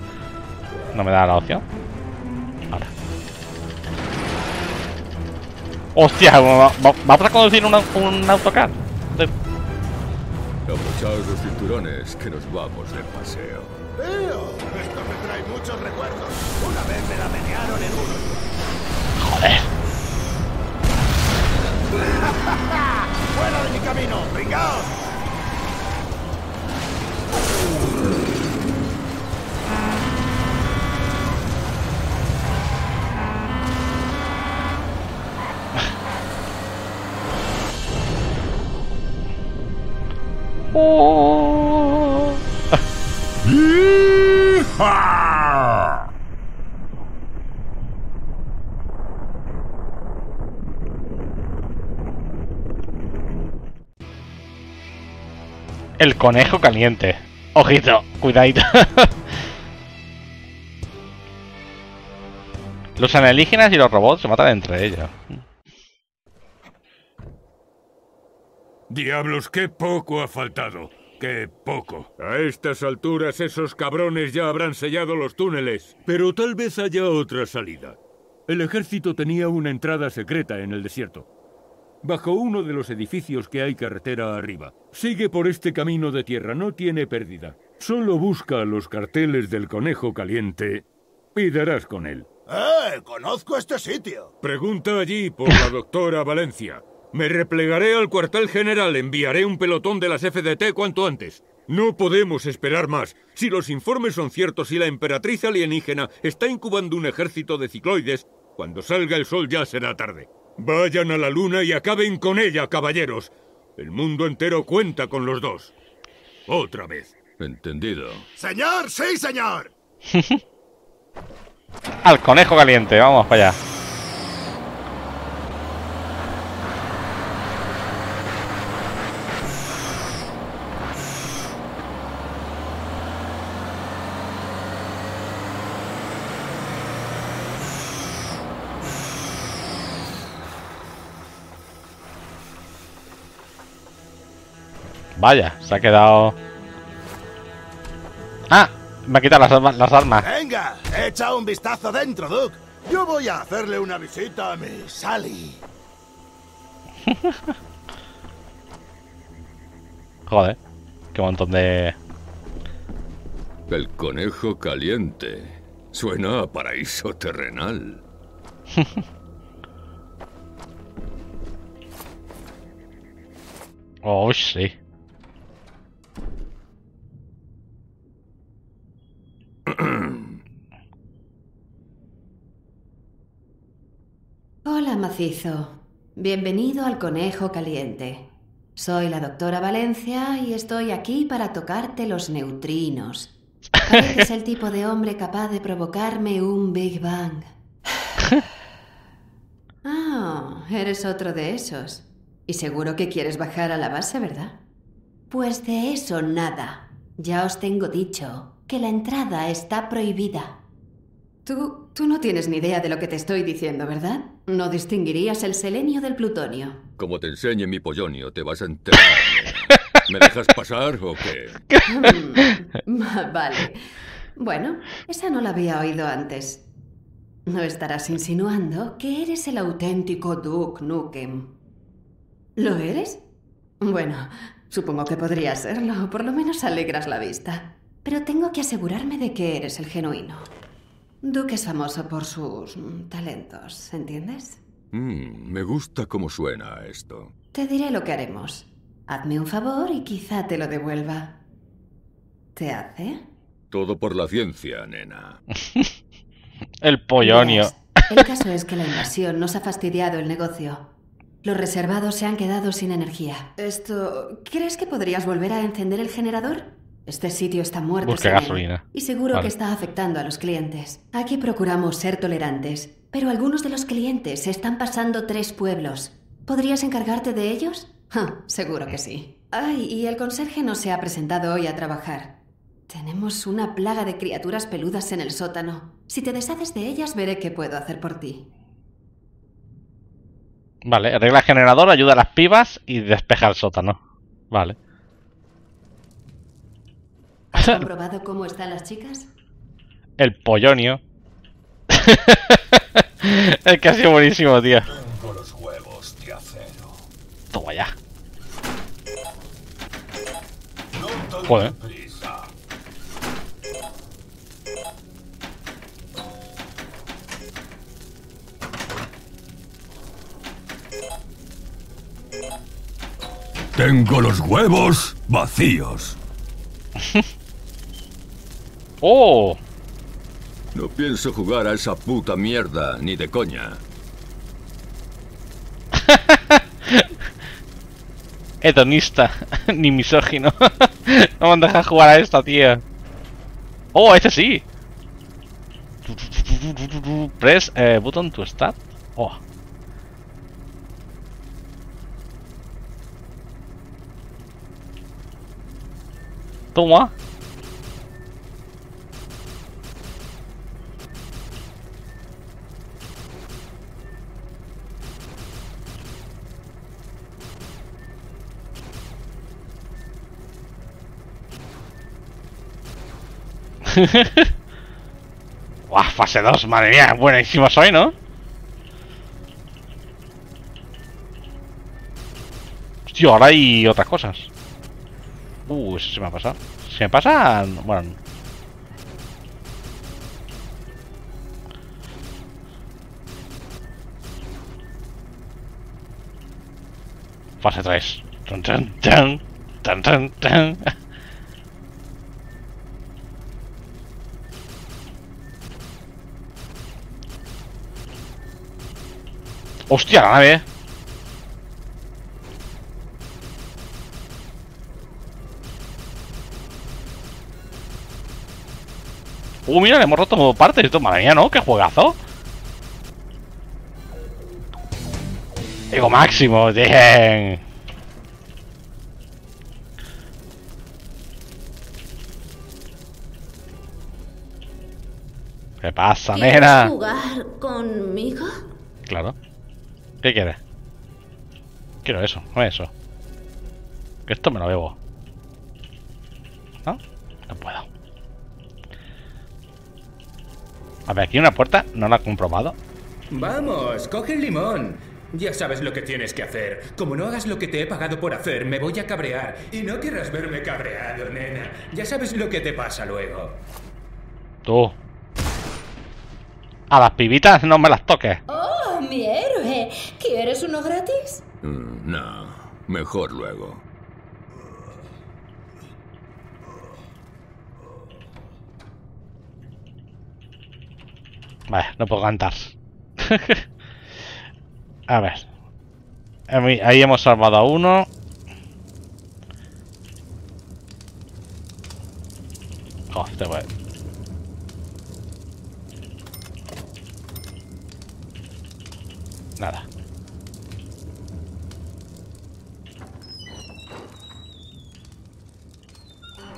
No me da la opción. Ahora. Hostia, ¿va- va- ¿vamos a conducir una- un autocar? De- Abrochaos los cinturones que nos vamos de paseo. Tío, esto me trae muchos recuerdos. Una vez me la menearon en uno. Joder. ¡Fuera de mi camino! ¡Pringaos! El conejo caliente. Ojito, cuidadito. los alienígenas y los robots se matan entre ellos. Diablos, qué poco ha faltado. Qué poco. A estas alturas esos cabrones ya habrán sellado los túneles. Pero tal vez haya otra salida. El ejército tenía una entrada secreta en el desierto. Bajo uno de los edificios que hay carretera arriba. Sigue por este camino de tierra, no tiene pérdida. Solo busca los carteles del conejo caliente y darás con él. ¡Eh! Conozco este sitio. Pregunta allí por la doctora Valencia. Me replegaré al cuartel general, enviaré un pelotón de las FDT cuanto antes. No podemos esperar más. Si los informes son ciertos y la emperatriz alienígena está incubando un ejército de cicloides, cuando salga el sol ya será tarde. Vayan a la luna y acaben con ella, caballeros. El mundo entero cuenta con los dos. Otra vez. Entendido. Señor, sí, señor. Al conejo caliente, vamos para allá. Vaya, se ha quedado... ¡Ah! Me ha quitado las, arma- las armas. Venga, echa un vistazo dentro, Duke. Yo voy a hacerle una visita a mi Sally. Joder. Qué montón de... El conejo caliente. Suena a paraíso terrenal. Oh, sí. Hola, macizo. Bienvenido al Conejo Caliente. Soy la doctora Valencia y estoy aquí para tocarte los neutrinos. Pareces el tipo de hombre capaz de provocarme un Big Bang. Ah, eres otro de esos. Y seguro que quieres bajar a la base, ¿verdad? Pues de eso nada. Ya os tengo dicho que la entrada está prohibida. Tú, tú no tienes ni idea de lo que te estoy diciendo, ¿verdad? No distinguirías el selenio del plutonio. Como te enseñe mi pollonio, te vas a enterar. ¿Me dejas pasar o qué? Mm, vale. Bueno, esa no la había oído antes. No estarás insinuando que eres el auténtico Duke Nukem. ¿Lo eres? Bueno, supongo que podría serlo. Por lo menos alegras la vista. Pero tengo que asegurarme de que eres el genuino. Duke es famoso por sus mm, talentos, ¿entiendes? Mm, me gusta cómo suena esto. Te diré lo que haremos. Hazme un favor y quizá te lo devuelva. ¿Te hace? Todo por la ciencia, nena. El pollonio. El caso es que la invasión nos ha fastidiado el negocio. Los reservados se han quedado sin energía. Esto... ¿Crees que podrías volver a encender el generador? Este sitio está muerto. Busca gasolina. Y seguro Vale. que está afectando a los clientes. Aquí procuramos ser tolerantes, pero algunos de los clientes se están pasando tres pueblos. ¿Podrías encargarte de ellos? Ja, seguro que sí. Ay, y el conserje no se ha presentado hoy a trabajar. Tenemos una plaga de criaturas peludas en el sótano. Si te deshaces de ellas, veré qué puedo hacer por ti. Vale, arregla el generador, ayuda a las pibas y despeja el sótano. Vale. ¿Has comprobado cómo están las chicas? El pollonio. es que ha sido buenísimo, tío. Tengo los huevos de acero. Toma ya. No Joder. prisa. Tengo los huevos vacíos. ¡Oh! No pienso jugar a esa puta mierda, ni de coña. hedonista ni misógino. no me dejas jugar a esta, tío. Oh, este sí. Press eh, button to start. Oh. Toma. Buah, fase 2, madre mía, buenísimo soy, ¿no? Hostia, ahora hay otras cosas. Uh, eso se me ha pasado. Se me pasa... Bueno... Fase 3. Tan, tan, tan, tan, tan, tan. Hostia, la nave. Uh, mira, le hemos roto partes. Esto, madre mía, ¿no? ¡Qué juegazo! Digo, máximo, bien. ¿Qué pasa, nena? jugar conmigo? Claro. ¿Qué quieres? Quiero eso, no eso. Que esto me lo bebo. ¿No? No puedo. A ver, aquí una puerta, no la he comprobado. Vamos, coge el limón. Ya sabes lo que tienes que hacer. Como no hagas lo que te he pagado por hacer, me voy a cabrear. Y no querrás verme cabreado, nena. Ya sabes lo que te pasa luego. Tú. A las pibitas no me las toques. ¿Quieres uno gratis? Mm, no, mejor luego. Vale, no puedo cantar. a ver. Ahí hemos salvado a uno. Oh, este voy. Nada.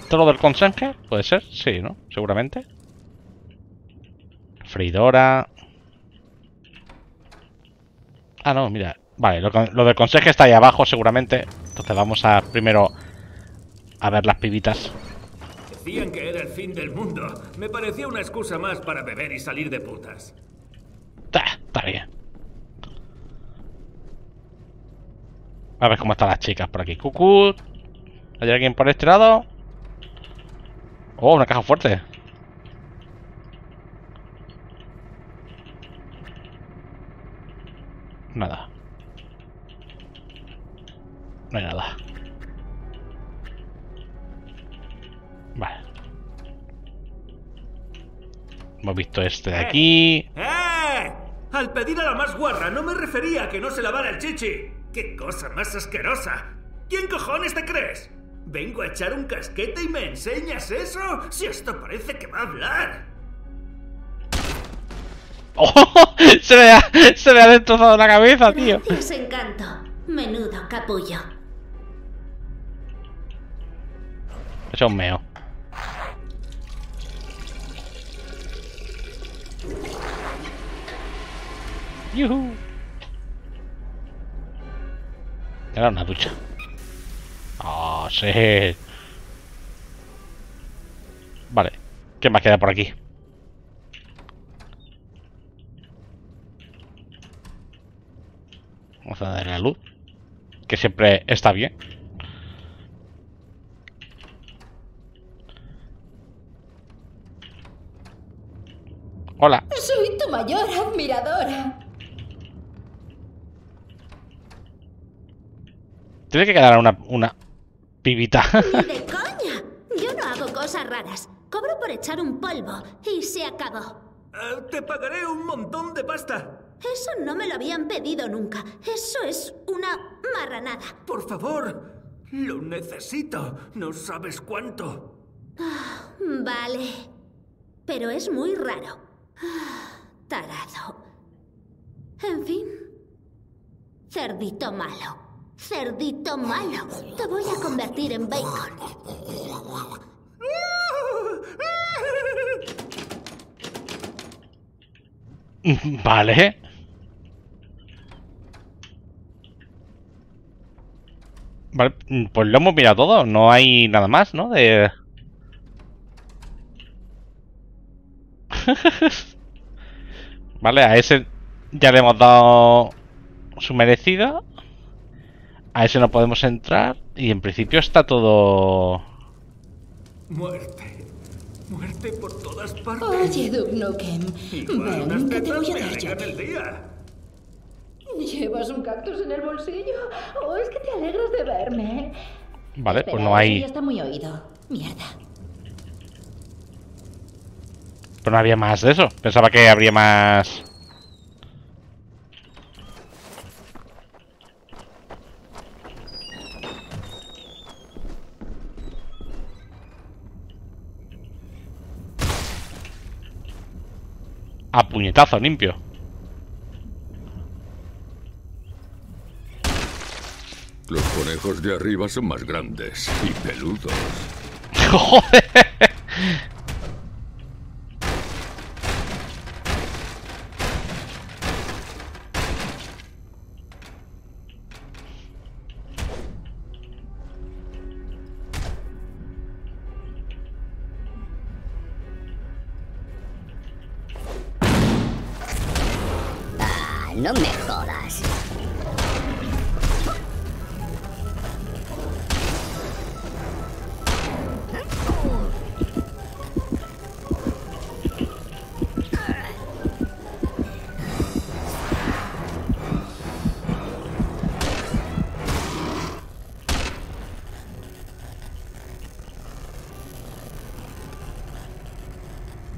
¿Todo lo del consenje? ¿Puede ser? Sí, ¿no? Seguramente. Freidora. Ah, no, mira. Vale, lo, lo del conseje está ahí abajo seguramente. Entonces vamos a primero a ver las pibitas. Decían que era el fin del mundo. Me parecía una excusa más para beber y salir de putas. Ah, está bien. A ver cómo están las chicas por aquí. Cucu. ¿Hay alguien por este lado? Oh, una caja fuerte. Nada. No hay nada. Vale. Hemos visto este de aquí. ¡Eh! Al pedir a la más guarra no me refería a que no se lavara el chichi. ¡Qué cosa más asquerosa! ¿Quién cojones te crees? ¿Vengo a echar un casquete y me enseñas eso? Si esto parece que va a hablar. ¡Oh! Se me ha, se me ha destrozado la cabeza, tío. Gracias, encanto. Menudo capullo. Eso es un meo. ¡Yuhu! Era una ducha. ¡Ah, sí! Vale. ¿Qué más queda por aquí? Vamos a darle la luz. Que siempre está bien. Hola. Soy tu mayor admiradora. Tiene que quedar una, una pibita. Ni de coña. Yo no hago cosas raras. Cobro por echar un polvo y se acabó. Eh, te pagaré un montón de pasta. Eso no me lo habían pedido nunca. Eso es una marranada. Por favor, Lo necesito. No sabes cuánto. Ah, vale. Pero es muy raro. Ah, tarado. En fin. Cerdito malo. Cerdito malo. Te voy a convertir en bacon. Vale. Vale, pues lo hemos mirado todo. No hay nada más, ¿no? De... vale, a ese ya le hemos dado su merecido. A ese no podemos entrar. Y en principio está todo... Muerte. Muerte por todas partes. Oye, Duke Nukem. Igual Ven, que te voy a dar yo. alegran el día. ¿Llevas un cactus en el bolsillo? ¿O es que te alegras de verme? Vale, pues Espera, no eso hay... ya está muy oído. Mierda. Pues no había más de eso. Pensaba que habría más... A puñetazo limpio. Los conejos de arriba son más grandes y peludos. Joder.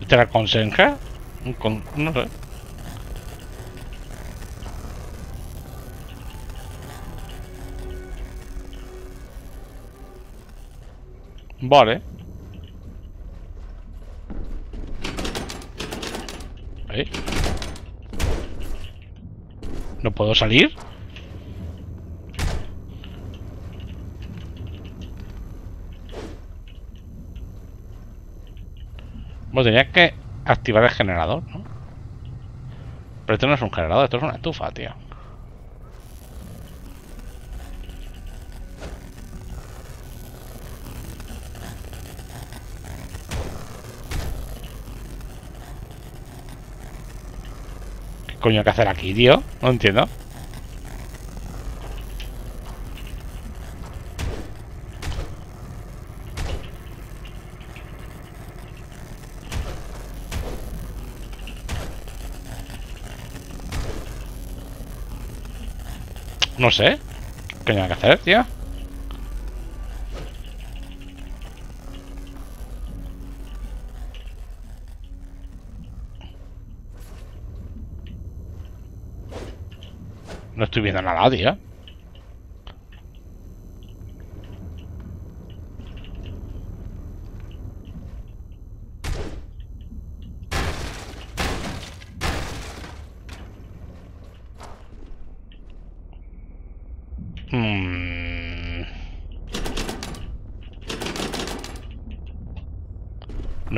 ¿Te la aconseja? Con- No sé. Vale. ¿Eh? ¿No puedo salir? Bueno, tenía que activar el generador, ¿no? Pero esto no es un generador, esto es una estufa, tío. ¿Qué coño hay que hacer aquí, tío? No entiendo. No sé. ¿Qué hay que hacer, tío? No estoy viendo nada, tío. Hmm.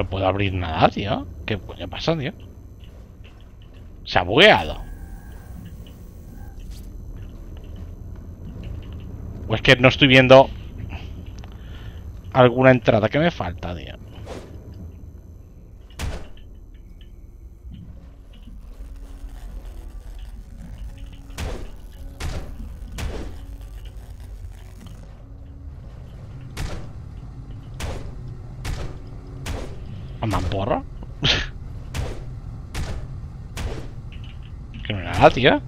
No puedo abrir nada, tío. ¿Qué coño pasa, tío? Se ha bugueado. O es que no estoy viendo alguna entrada que me falta, tío. ¿Andan porro? que no era tío.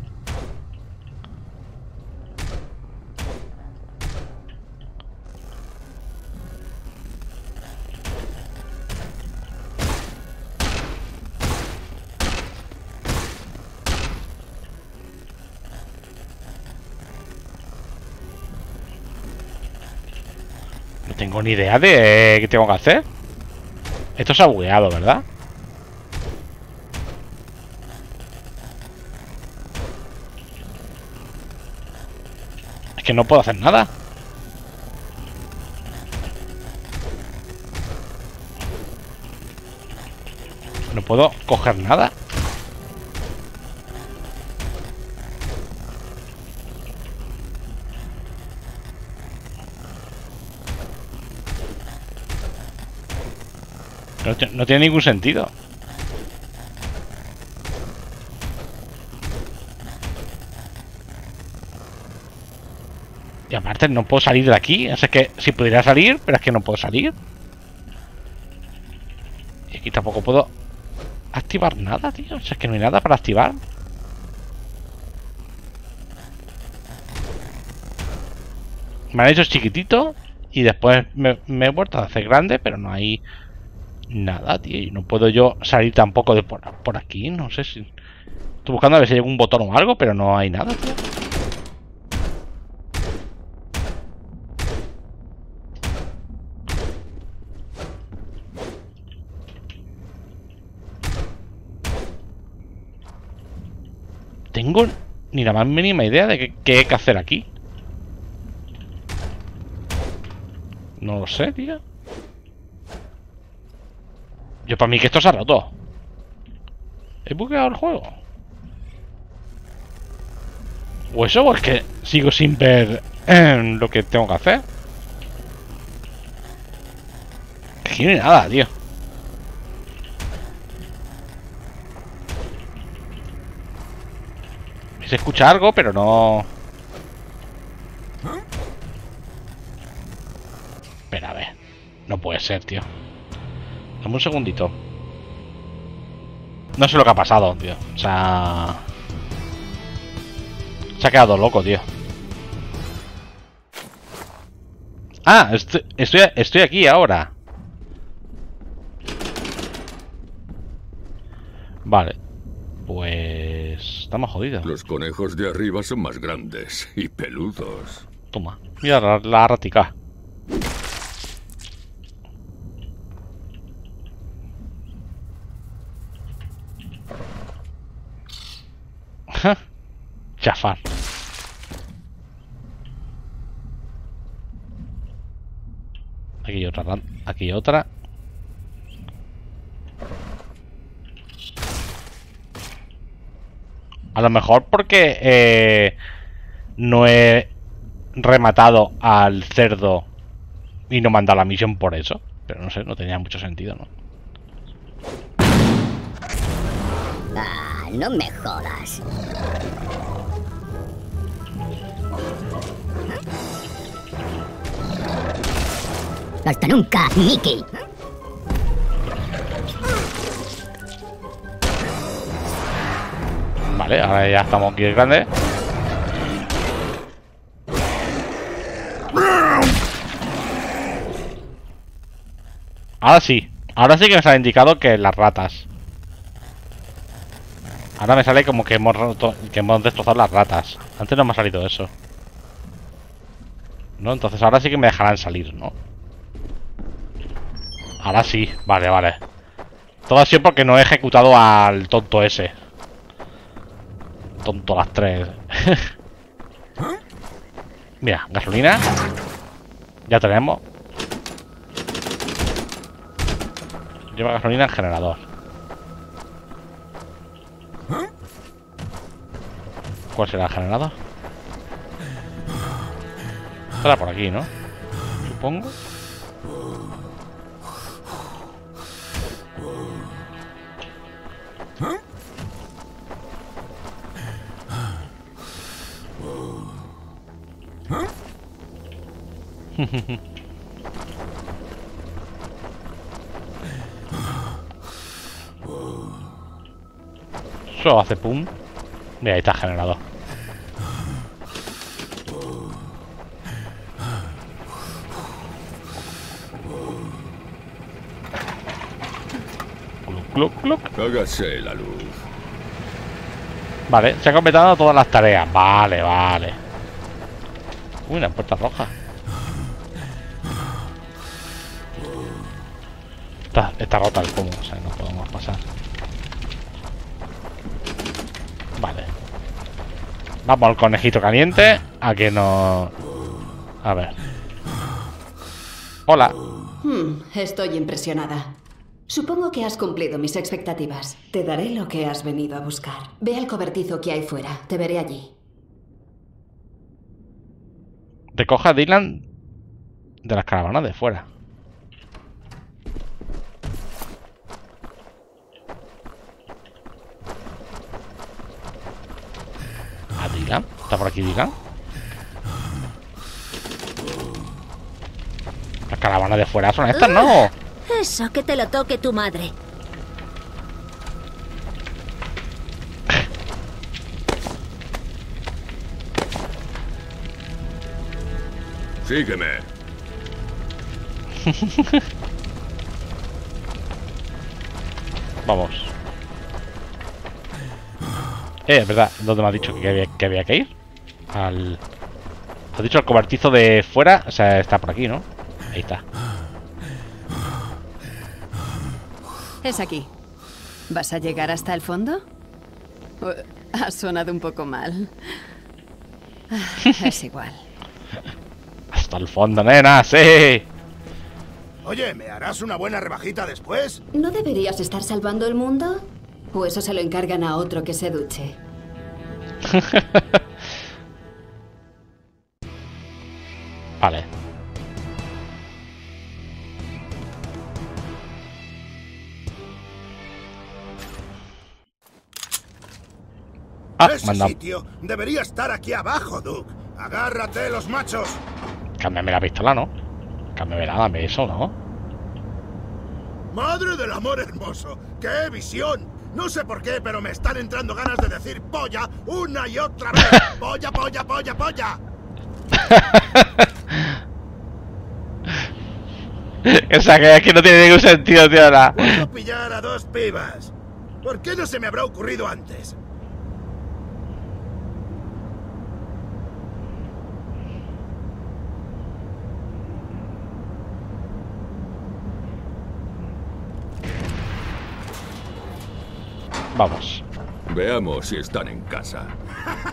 No tengo ni idea de qué tengo que hacer. Esto se ha bugueado, ¿verdad? No puedo hacer nada. No puedo coger nada. No tiene ningún sentido. No puedo salir de aquí. Es que si pudiera salir, pero es que no puedo salir. Y aquí tampoco puedo activar nada, tío. O sea, que no hay nada para activar. Me han hecho chiquitito y después me, me he vuelto a hacer grande, pero no hay nada, tío. Y no puedo yo salir tampoco de por, por aquí. No sé si... Estoy buscando a ver si hay algún botón o algo, pero no hay nada, tío. Tengo ni la más mínima idea de qué, hay que hacer aquí. No lo sé, tío. Yo para mí que esto se ha roto. ¿He bugueado el juego? ¿O eso o es que sigo sin ver eh, lo que tengo que hacer? Aquí no hay nada, tío. Se escucha algo, pero no... Espera, a ver. No puede ser, tío. Dame un segundito. No sé lo que ha pasado, tío. O sea... Se ha quedado loco, tío. Ah, estoy, estoy, estoy aquí ahora. Vale. Pues... Los conejos de arriba son más grandes y peludos. Toma. Mira la, la ratica. Ja. Chafar. Aquí hay otra. Aquí hay otra. A lo mejor porque eh, no he rematado al cerdo y no manda la misión por eso. Pero no sé, no tenía mucho sentido, ¿no? Ah, no me jodas. Hasta nunca, Mickey. Vale, ahora ya estamos aquí el grande. Ahora sí. Ahora sí que nos ha indicado que las ratas. Ahora me sale como que hemos que hemos destrozado las ratas. Antes no me ha salido eso. ¿No? Entonces ahora sí que me dejarán salir, ¿no? Ahora sí. Vale, vale. Todo ha sido porque no he ejecutado al tonto ese. Tonto las tres. Mira, gasolina. Ya tenemos. Lleva gasolina el generador. ¿Cuál será el generador? Estará por aquí, ¿no? Supongo. Solo hace pum. Mira, ahí está. Cluc, cluc, cluc. Hágase la luz. Vale, se han completado todas las tareas. Vale, vale. Uy, una puerta roja. Está, rota el pomo, o sea, no podemos pasar. Vale. Vamos al conejito caliente. A que no... A ver. Hola. Hmm, estoy impresionada. Supongo que has cumplido mis expectativas. Te daré lo que has venido a buscar. Ve al cobertizo que hay fuera. Te veré allí. Recoja a Dylan de las caravanas de fuera. ¿A Dylan? ¿Está por aquí Dylan? Las caravanas de fuera son estas, ¿no? Eso, que te lo toque tu madre. Sígueme. Vamos. Eh, es verdad, ¿dónde me has dicho que había que, había que ir? Al... ¿Has dicho el cobertizo de fuera? O sea, está por aquí, ¿no? Ahí está. Es aquí. ¿Vas a llegar hasta el fondo? Uh, Ha sonado un poco mal. Ah, Es igual. Hasta el fondo, nena, sí. Oye, ¿me harás una buena rebajita después? ¿No deberías estar salvando el mundo? ¿O eso se lo encargan a otro que se duche? Vale. Ah, Ese sitio debería estar aquí abajo, Duke. Agárrate, los machos. Cámbiame la pistola, ¿no? Cámbiame la, dame eso, ¿no? Madre del amor hermoso. ¡Qué visión! No sé por qué, pero me están entrando ganas de decir polla una y otra vez. ¡Polla, polla, polla, polla! Esa que es que no tiene ningún sentido, tío. la- pillar a dos pibas. ¿Por qué no se me habrá ocurrido antes? Vamos. Veamos si están en casa.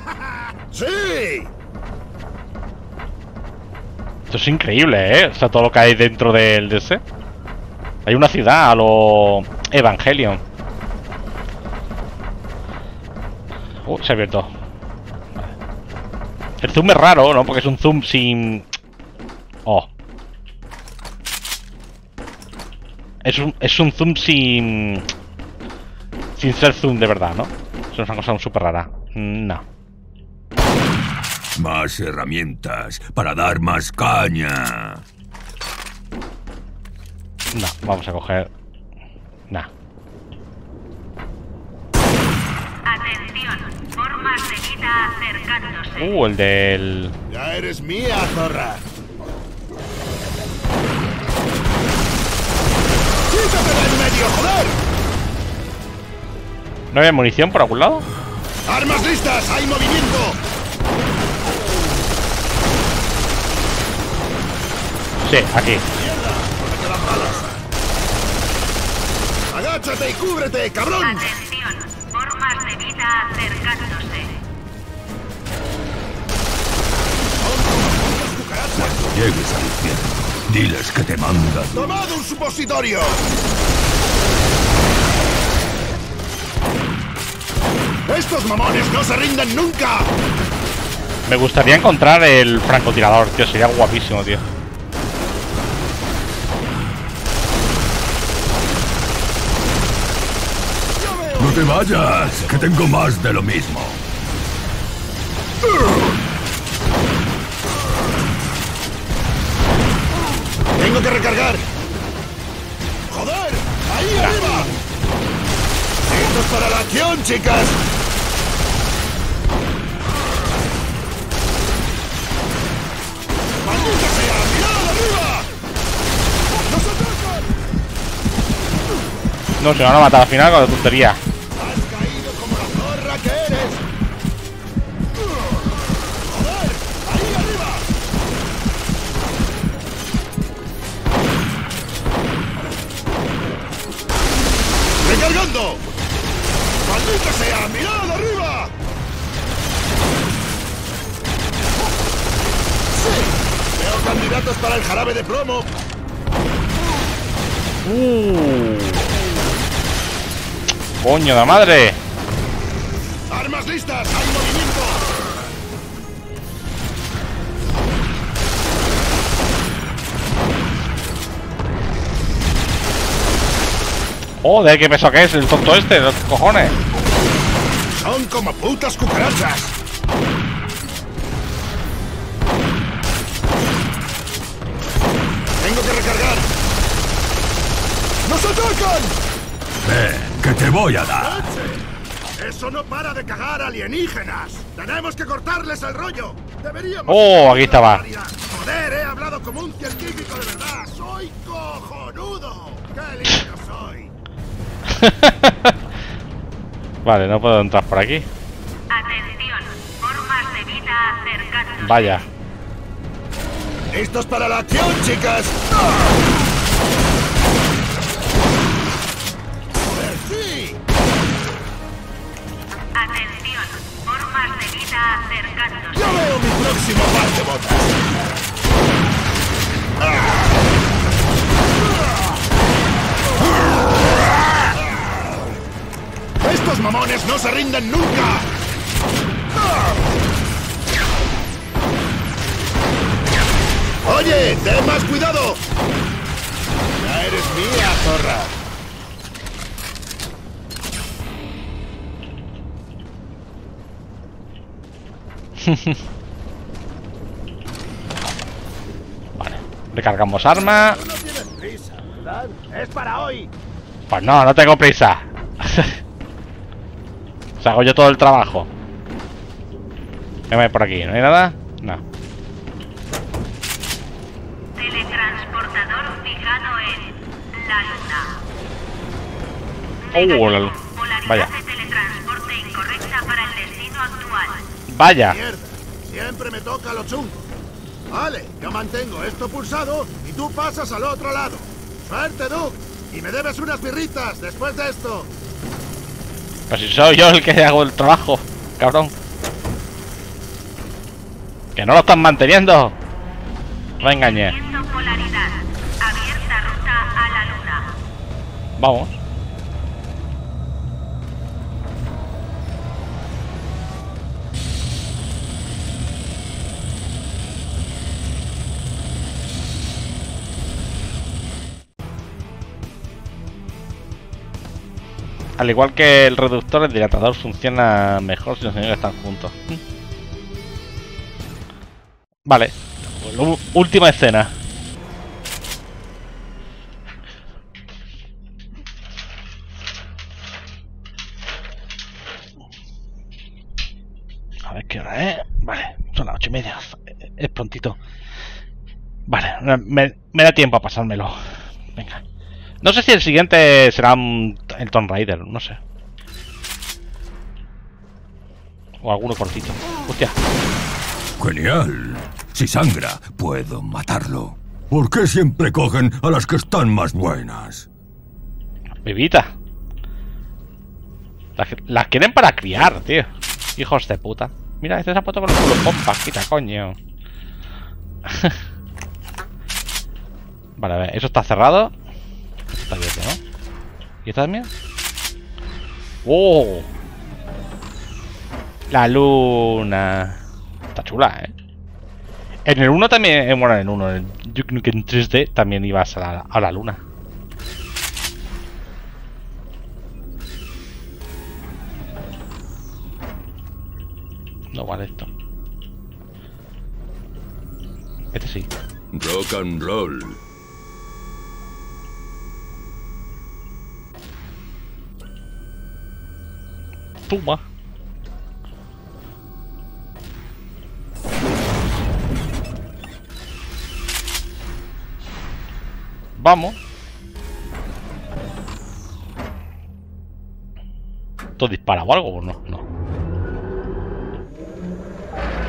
¡Sí! Esto es increíble, ¿eh? O sea, todo lo que hay dentro del DC. Hay una ciudad a lo Evangelion. Uh, se ha abierto. El zoom es raro, ¿no? Porque es un zoom sin... Oh. Es un, es un zoom sin... Sin ser zoom de verdad, ¿no? Eso es una cosa súper rara. Mm, No. Más herramientas para dar más caña. No, vamos a coger... Nah. Atención, acercándose. Uh, el del... Ya eres mía, zorra. ¡Quítate de en medio, joder! ¿No hay munición por algún lado? ¡Armas listas! ¡Hay movimiento! Sí, aquí. ¡Agáchate y cúbrete, cabrón! Atención, formas de vida acercándose. Cuando llegues al infierno, diles que te manda. ¡Tomad un supositorio! ¡Estos mamones no se rinden nunca! Me gustaría encontrar el francotirador, tío. Sería guapísimo, tío. No te vayas, que tengo más de lo mismo. ¡Tengo que recargar! ¡Joder! ¡Ahí arriba! ¡Listos para la acción, chicas! No, se van a matar al final con la tontería. Coño de madre. Armas listas, hay movimiento. Joder, qué peso que es el tonto este, los cojones. Son como putas cucarachas. Tengo que recargar. ¡Nos atacan! Ven, que te voy a dar. Eso no para de cagar alienígenas. Tenemos que cortarles el rollo. Deberíamos. Oh, aquí estaba. Joder, he hablado como un científico de verdad. Soy cojonudo. Qué lindo soy. Vale, no puedo entrar por aquí. Atención, formas de vida acercándose. Vaya. ¿Listos para la acción, chicas? ¡Joder, rinden nunca! ¡Oye! ¡Ten más cuidado! ¡Ya eres mía, zorra! Recargamos arma. No tienes prisa, ¿verdad? ¡Es para hoy! Pues no, no tengo prisa. hago yo todo el trabajo. ¿Qué me hay por aquí? ¿No hay nada? No. Teletransportador fijado en la luna. Oh, la- Polaridad Vaya. de teletransporte incorrecta para el destino actual. Vaya. Siempre me toca lo chungo. Vale, yo mantengo esto pulsado y tú pasas al otro lado. Suerte, Duke. Y me debes unas birritas después de esto. Pues si soy yo el que hago el trabajo, cabrón. Que no lo están manteniendo. No me engañes. Al igual que el reductor, el dilatador funciona mejor si los señores están juntos. Vale. Última escena. A ver qué hora es. Vale, son las ocho y media. Es prontito. Vale, me da tiempo a pasármelo. Venga. No sé si el siguiente será un- el Tomb Raider, no sé. O alguno cortito. Hostia. Genial. Si sangra, puedo matarlo. ¿Por qué siempre cogen a las que están más buenas? Vivita. Las, quieren para criar, tío. Hijos de puta. Mira, este se ha puesto con el culo pompa. Quita, coño. vale, a ver. Eso está cerrado. Está abierto, ¿no? ¿Y esta también? ¡Oh! La luna. Está chula, ¿eh? En el 1 también... eh, bueno, en el 1. En Duke Nukem 3D también ibas a la, a la luna. No vale esto. Este sí. Rock and roll. Toma. Vamos. ¿Esto dispara o algo o no? No.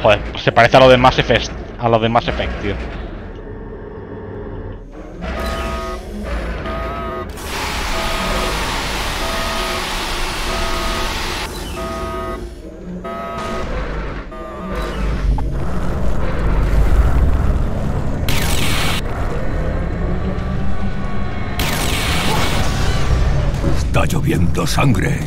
Joder, se parece a lo de Mass Effect. A lo de Mass Effect. Lloviendo sangre.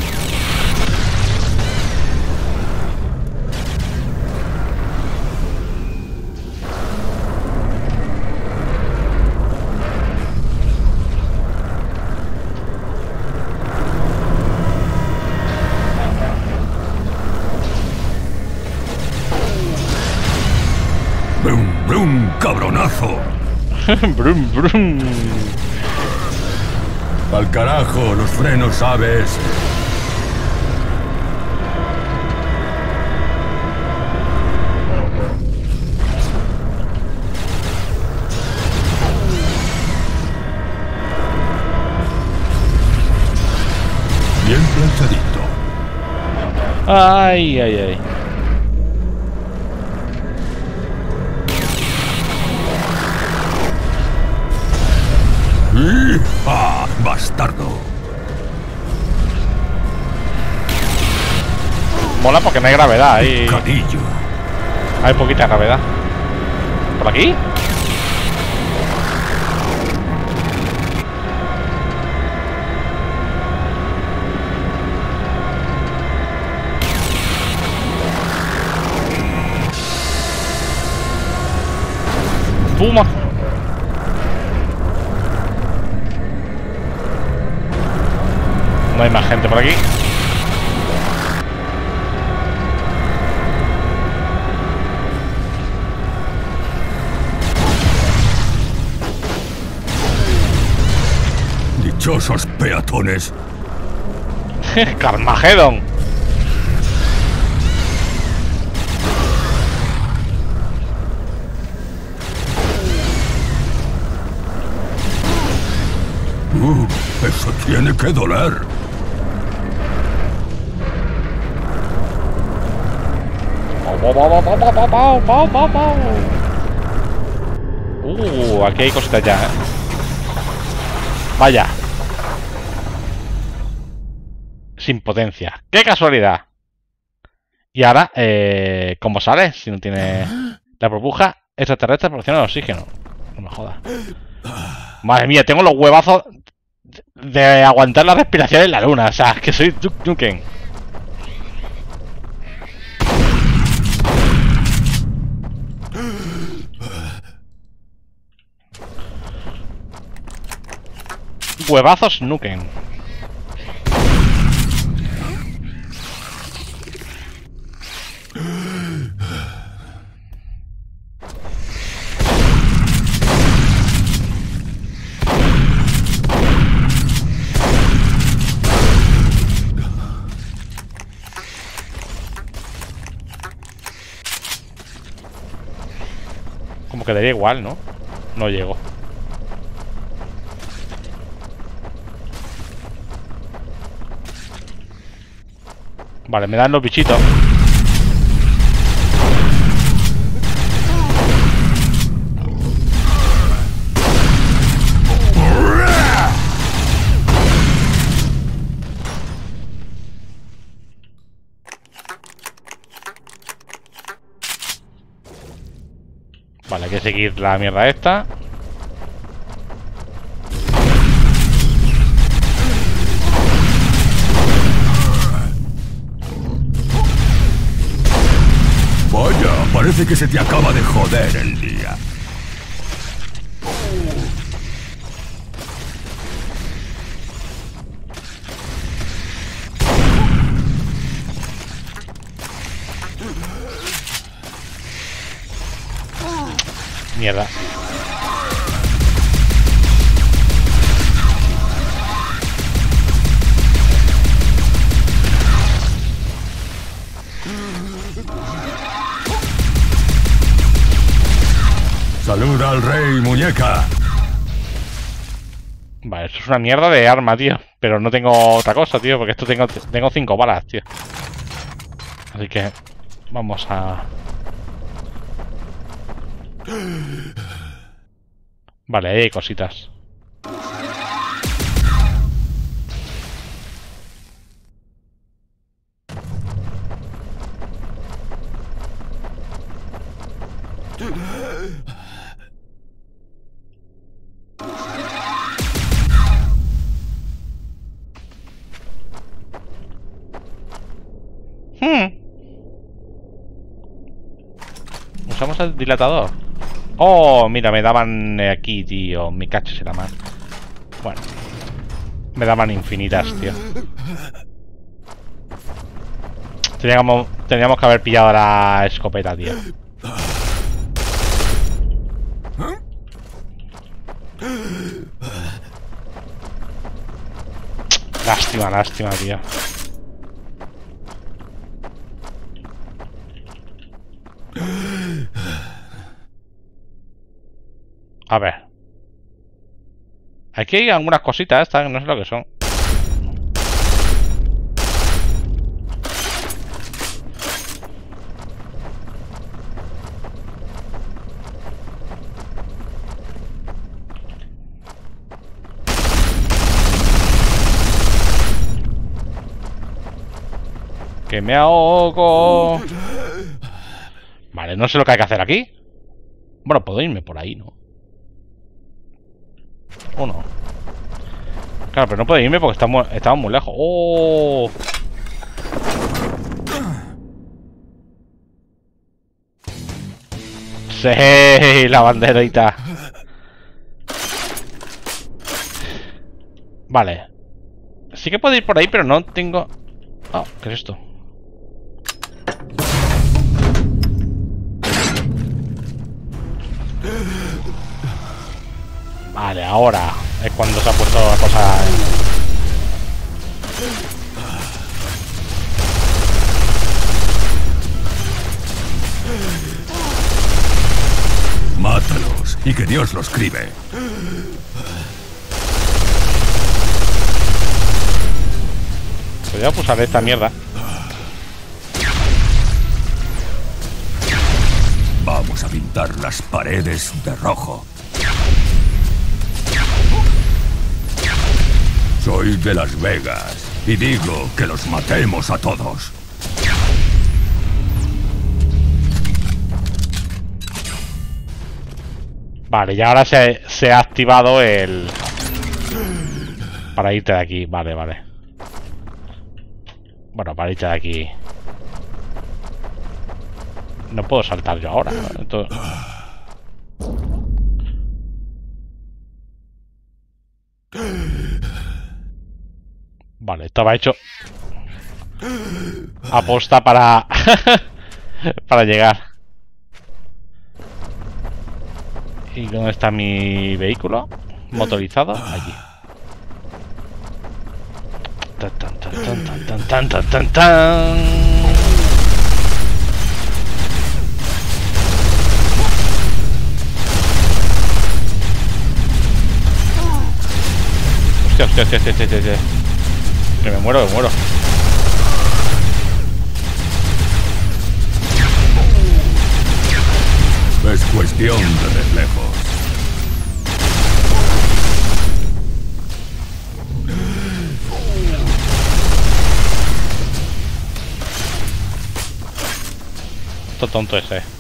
¡Brum, brum, cabronazo! brum, brum. Al carajo, los frenos, ¿sabes? Bien planchadito. Ay, ay, ay. ¡Ah, bastardo! Mola porque no hay gravedad ahí. Cadillo. Hay poquita gravedad. ¿Por aquí? Puma. No hay más gente por aquí. Dichosos peatones. Carmageddon. Uh, eso tiene que doler. Uh, aquí hay cositas ya, ¿eh? Vaya. Sin potencia. ¡Qué casualidad! Y ahora, eh, ¿cómo sale? Si no tiene... La burbuja extraterrestre proporciona oxígeno. No me jodas. Madre mía, tengo los huevazos de aguantar la respiración en la luna. O sea, que soy Duke Nukem. Huevazos Nukem. Como quedaría igual, ¿no? No llego. Vale, me dan los bichitos. Vale, hay que seguir la mierda esta. Parece que se te acaba de joder el día. Mierda. Al rey, muñeca. Vale, esto es una mierda de arma, tío. Pero no tengo otra cosa, tío, porque esto tengo, tengo cinco balas, tío. Así que vamos a... Vale, ahí hay cositas. El dilatador. Oh, mira, me daban aquí, tío. Mi cacho será más. Bueno. Me daban infinitas, tío. Teníamos, teníamos que haber pillado la escopeta, tío. Lástima, lástima, tío. A ver. Aquí hay algunas cositas estas, no sé lo que son. Que me ahogo. Vale, no sé lo que hay que hacer aquí. Bueno, puedo irme por ahí, ¿no? ¿O no? Claro, pero no puedo irme porque estamos, estamos muy lejos. ¡Oh! Sí, la banderita. Vale. Sí que puedo ir por ahí, pero no tengo... Ah, ¿qué es esto? Vale, ahora es cuando se ha puesto la cosa... Mátalos y que Dios los cribe. Voy a pulsar esta mierda. Vamos a pintar las paredes de rojo. Soy de Las Vegas y digo que los matemos a todos. Vale, y ahora se, ha activado el... Para irte de aquí, vale, vale. Bueno, para irte de aquí. No puedo saltar yo ahora. Entonces... Vale, estaba hecho aposta para para llegar. ¿Y dónde está mi vehículo? Motorizado, allí. Tan, tan, tan, tan, tan, tan, tan, tan, tan. Hostia. Que me muero, me muero. Es cuestión de reflejos. Tonto ese.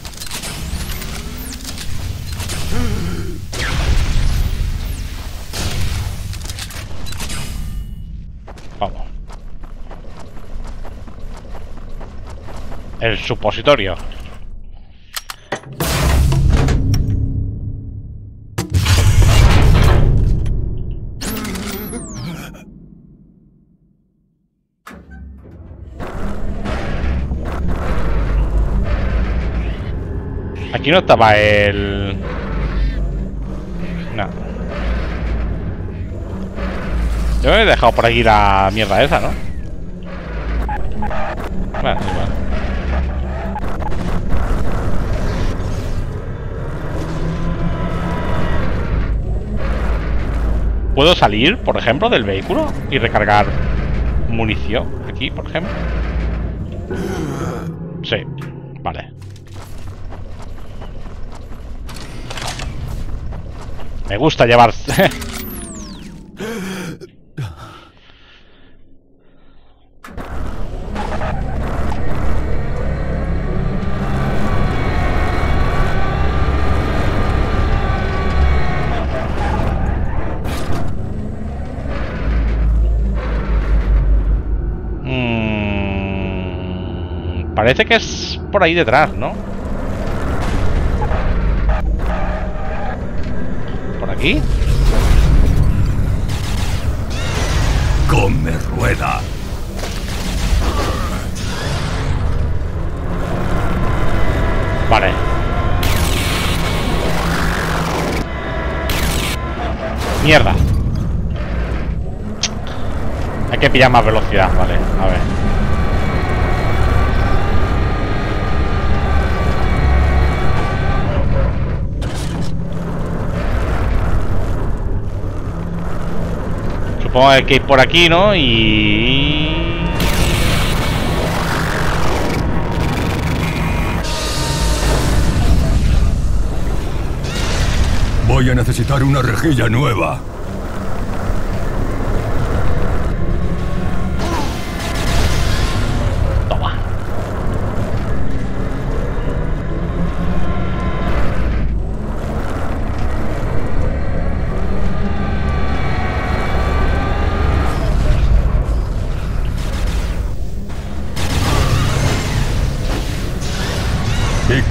El supositorio. Aquí no estaba el... No. Yo me he dejado por aquí la mierda esa, ¿no? ¿Puedo salir, por ejemplo, del vehículo y recargar munición aquí, por ejemplo? Sí, vale. Me gusta llevar... parece que es por ahí detrás, ¿no? ¿Por aquí? Come rueda. Vale. Mierda. Hay que pillar más velocidad, vale. A ver. Supongo que que ir por aquí, ¿no? Y... Voy a necesitar una rejilla nueva.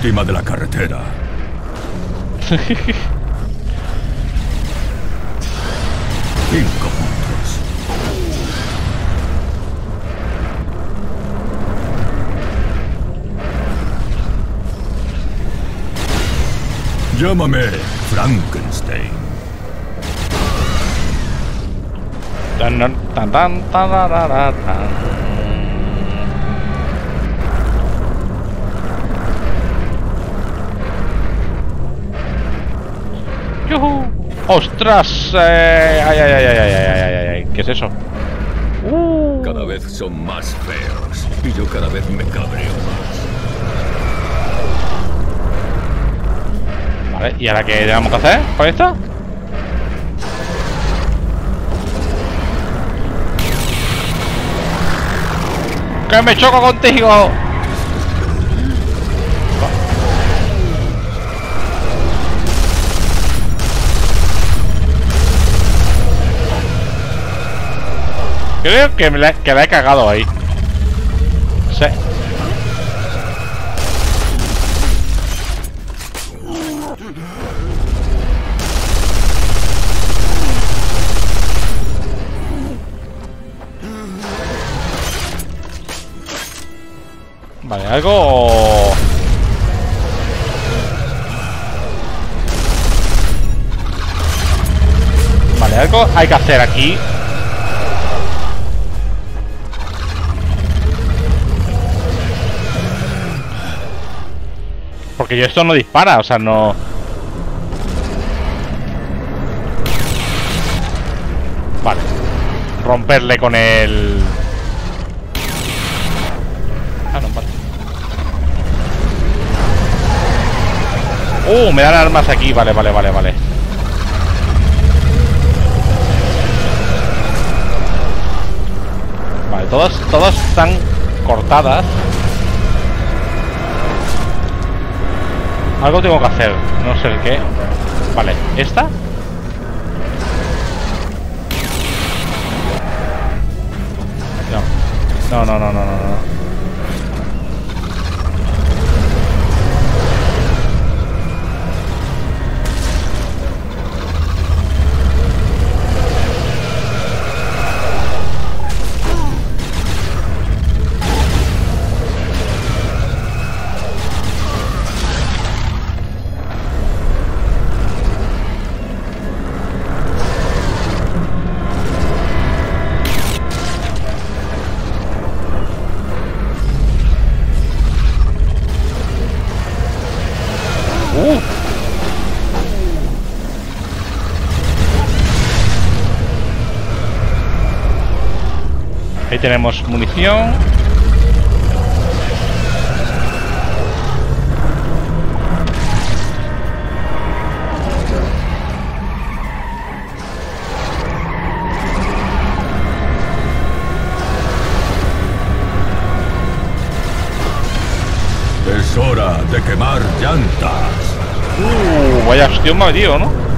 Víctima de la carretera. Cinco puntos. Llámame Frankenstein. Tan, tan, tan, tan, tararara, tan. ¡Yujú! ¡Ostras! Eh, ay, ay, ay, ay, ay, ay, ay, ay, ay. ¿Qué es eso? Cada vez son más feos y yo cada vez me cabreo más. Vale, ¿y ahora qué tenemos que hacer con esto? ¡Que me choco contigo! Creo que, me la, que la he cagado ahí. Sí. Vale, algo... Vale, algo hay que hacer aquí. Porque yo esto no dispara, o sea, no... Vale. Romperle con el... Ah, no, vale. Uh, me dan armas aquí. Vale, vale, vale, vale. Vale, todas, todas están cortadas. Algo tengo que hacer, no sé el qué. Vale, ¿esta? No. No, no, no, tenemos munición. Es hora de quemar llantas. Uh, vaya hostión me ha ¿no?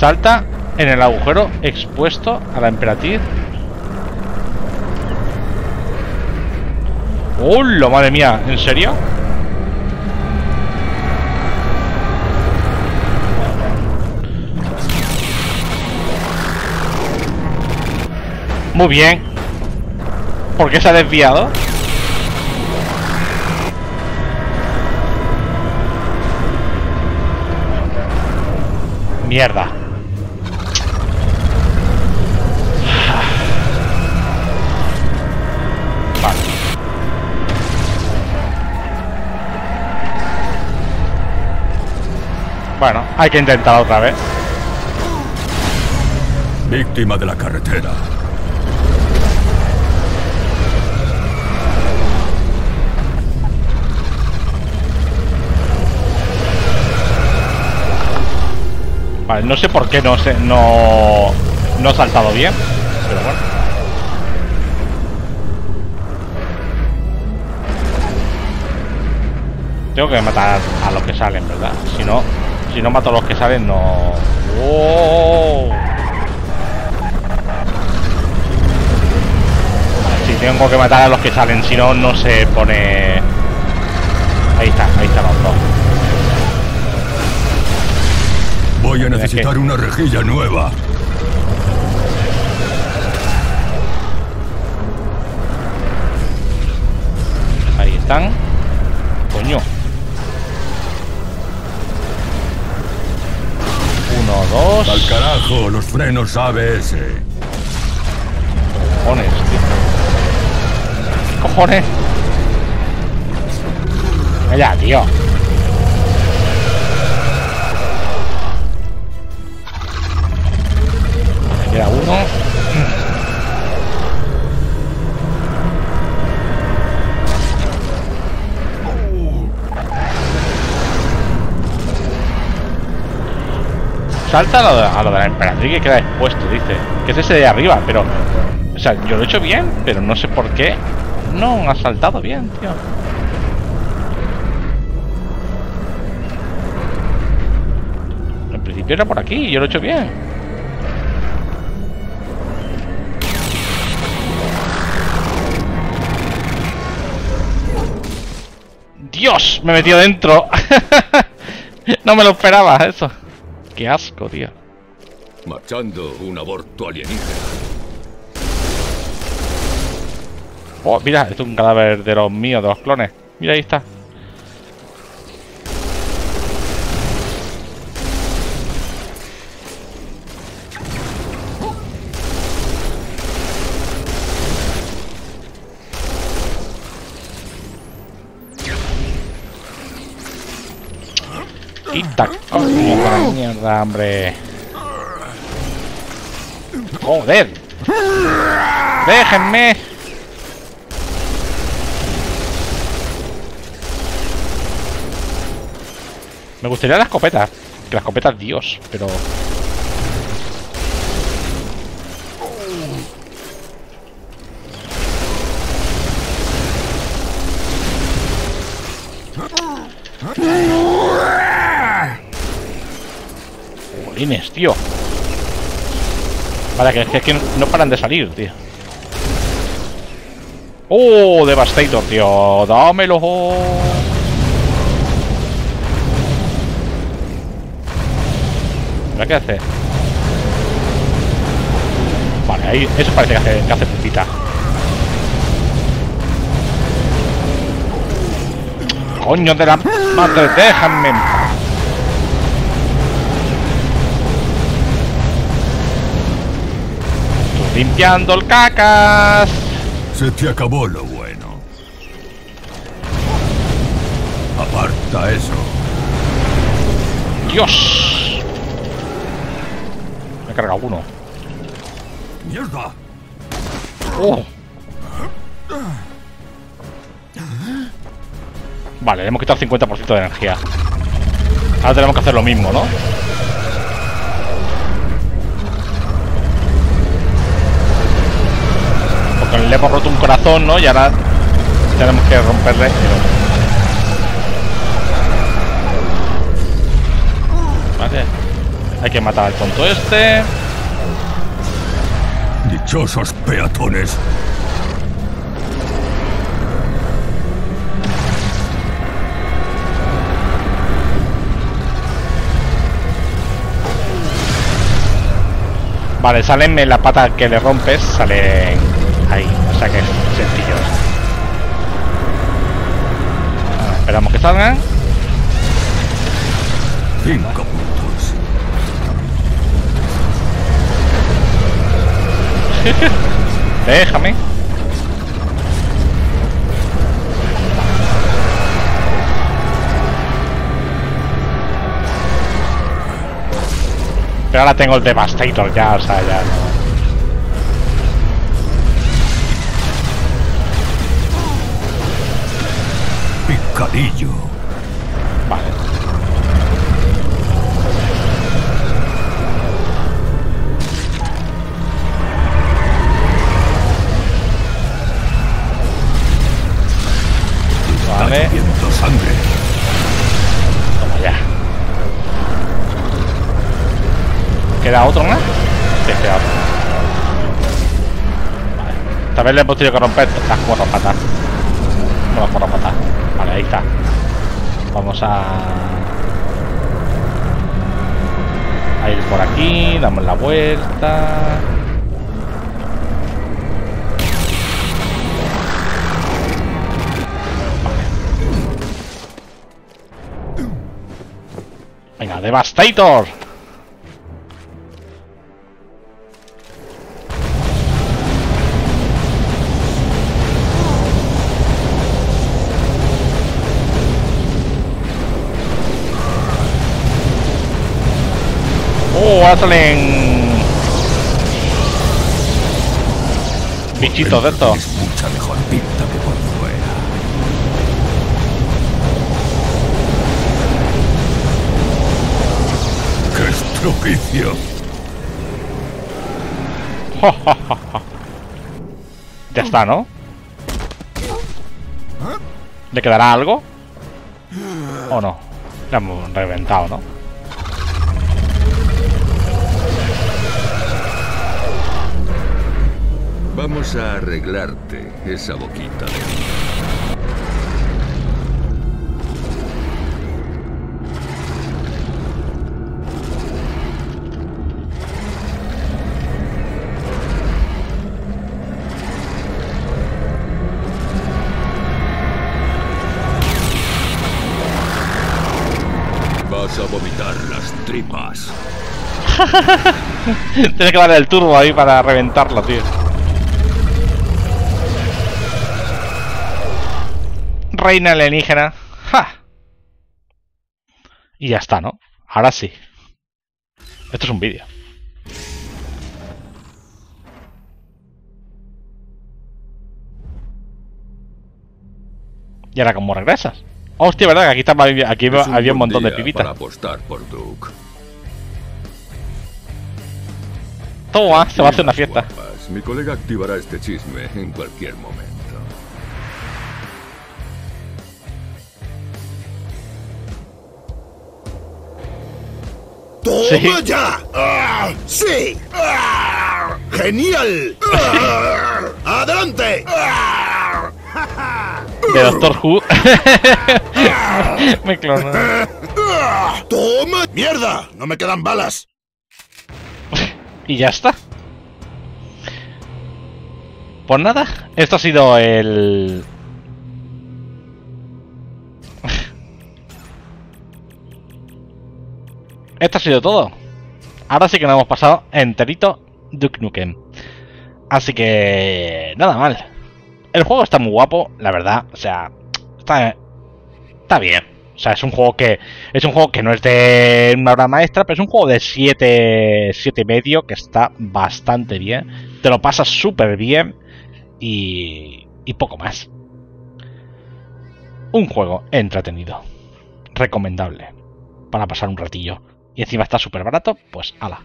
Salta en el agujero expuesto a la emperatriz. ¡Hola, madre mía! ¿En serio? Muy bien. ¿Por qué se ha desviado? Mierda. Hay que intentar otra vez. Víctima de la carretera. Vale, no sé por qué no sé, no, no he saltado bien, pero bueno. Tengo que matar a los que salen, ¿verdad? Si no, si no mato a los que salen, no... ¡Oh! Si tengo que matar a los que salen, si no, no se pone... Ahí está, ahí están los dos. Voy a necesitar una rejilla nueva. Ahí están. Dos. Al carajo, los frenos ABS. Cojones, tío. ¿Qué cojones? Vaya, tío. Salta a lo, de, la emperatriz que queda expuesto, dice. Que es ese de arriba, pero... O sea, yo lo he hecho bien, pero no sé por qué no ha saltado bien, tío. En principio era por aquí, yo lo he hecho bien. ¡Dios! Me he metido dentro. no me lo esperaba eso. Qué asco, tío. Marchando un aborto alienígena. Oh, mira, esto es un cadáver de los míos, de los clones. Mira, ahí está. La mierda, hombre. Joder. Déjenme. Me gustaría la escopeta. Que la escopeta es Dios, pero... Tío. Vale, que, es que no paran de salir, tío. ¡Oh! Devastator, tío. Dámelo. Mira qué hace. Vale, ahí. Eso parece que hace, que hace pupita. Coño de la madre, déjame. en paz. Estoy limpiando el cacas. Se te acabó lo bueno. Aparta eso. Dios. Me he cargado uno. ¡Mierda! Oh. Vale, le hemos quitado el 50% de energía. Ahora tenemos que hacer lo mismo, ¿no? Porque le hemos roto un corazón, ¿no? Y ahora tenemos que romperle el otro. Vale. Hay que matar al tonto este. Dichosos peatones. Vale, salen en la pata que le rompes, salen ahí. O sea que es sencillo. Ah, esperamos que salgan. Cinco puntos. Déjame. Pero ahora tengo el Devastator ya, o sea, ya no. Picadillo. Vale. Vale. Sangre. Toma ya. ¿Queda otro más? Sí, queda otro. Vale. Esta vez le hemos tenido que romper las cuatro patas. No las cuatro patas. Vamos a... A ir por aquí, damos la vuelta. Venga, Devastator. Ahora salen bichitos de estos. Es mucha mejor pinta que por fuera. ¡Qué estropicio! ya está, ¿no? ¿Le quedará algo? ¿O no? Le hemos reventado, ¿no? Vamos a arreglarte esa boquita. Vas a vomitar las tripas. Tiene que darle el turbo ahí para reventarlo, tío. Reina alienígena. ¡Ja! Y ya está, ¿no? Ahora sí. Esto es un vídeo. ¿Y ahora cómo regresas? Hostia, ¿verdad? Que aquí, estaba, aquí Es había un montón de día pibitas. Para apostar por Duke. Toma, se va a hacer una fiesta. Guapas. Mi colega activará este chisme en cualquier momento. ¡Toma ya! ¡Ah! ¡Sí! ¡Ah! ¡Genial! ¡Ah! ¡Adelante! De Doctor Who. Me clono. ¡Ah! ¡Toma! ¡Mierda! No me quedan balas. Y ya está. Pues nada, esto ha sido el... Esto ha sido todo. Ahora sí que nos hemos pasado enterito Duke Nukem. Así que... Nada mal. El juego está muy guapo, la verdad. O sea, está, está bien. O sea, es un juego que es un juego que no es de una obra maestra, pero es un juego de 7 siete que está bastante bien. Te lo pasas súper bien y, y poco más. Un juego entretenido, recomendable para pasar un ratillo. Y encima está súper barato, pues ala.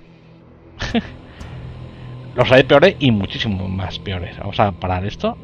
Los hay peores y muchísimo más peores. Vamos a parar esto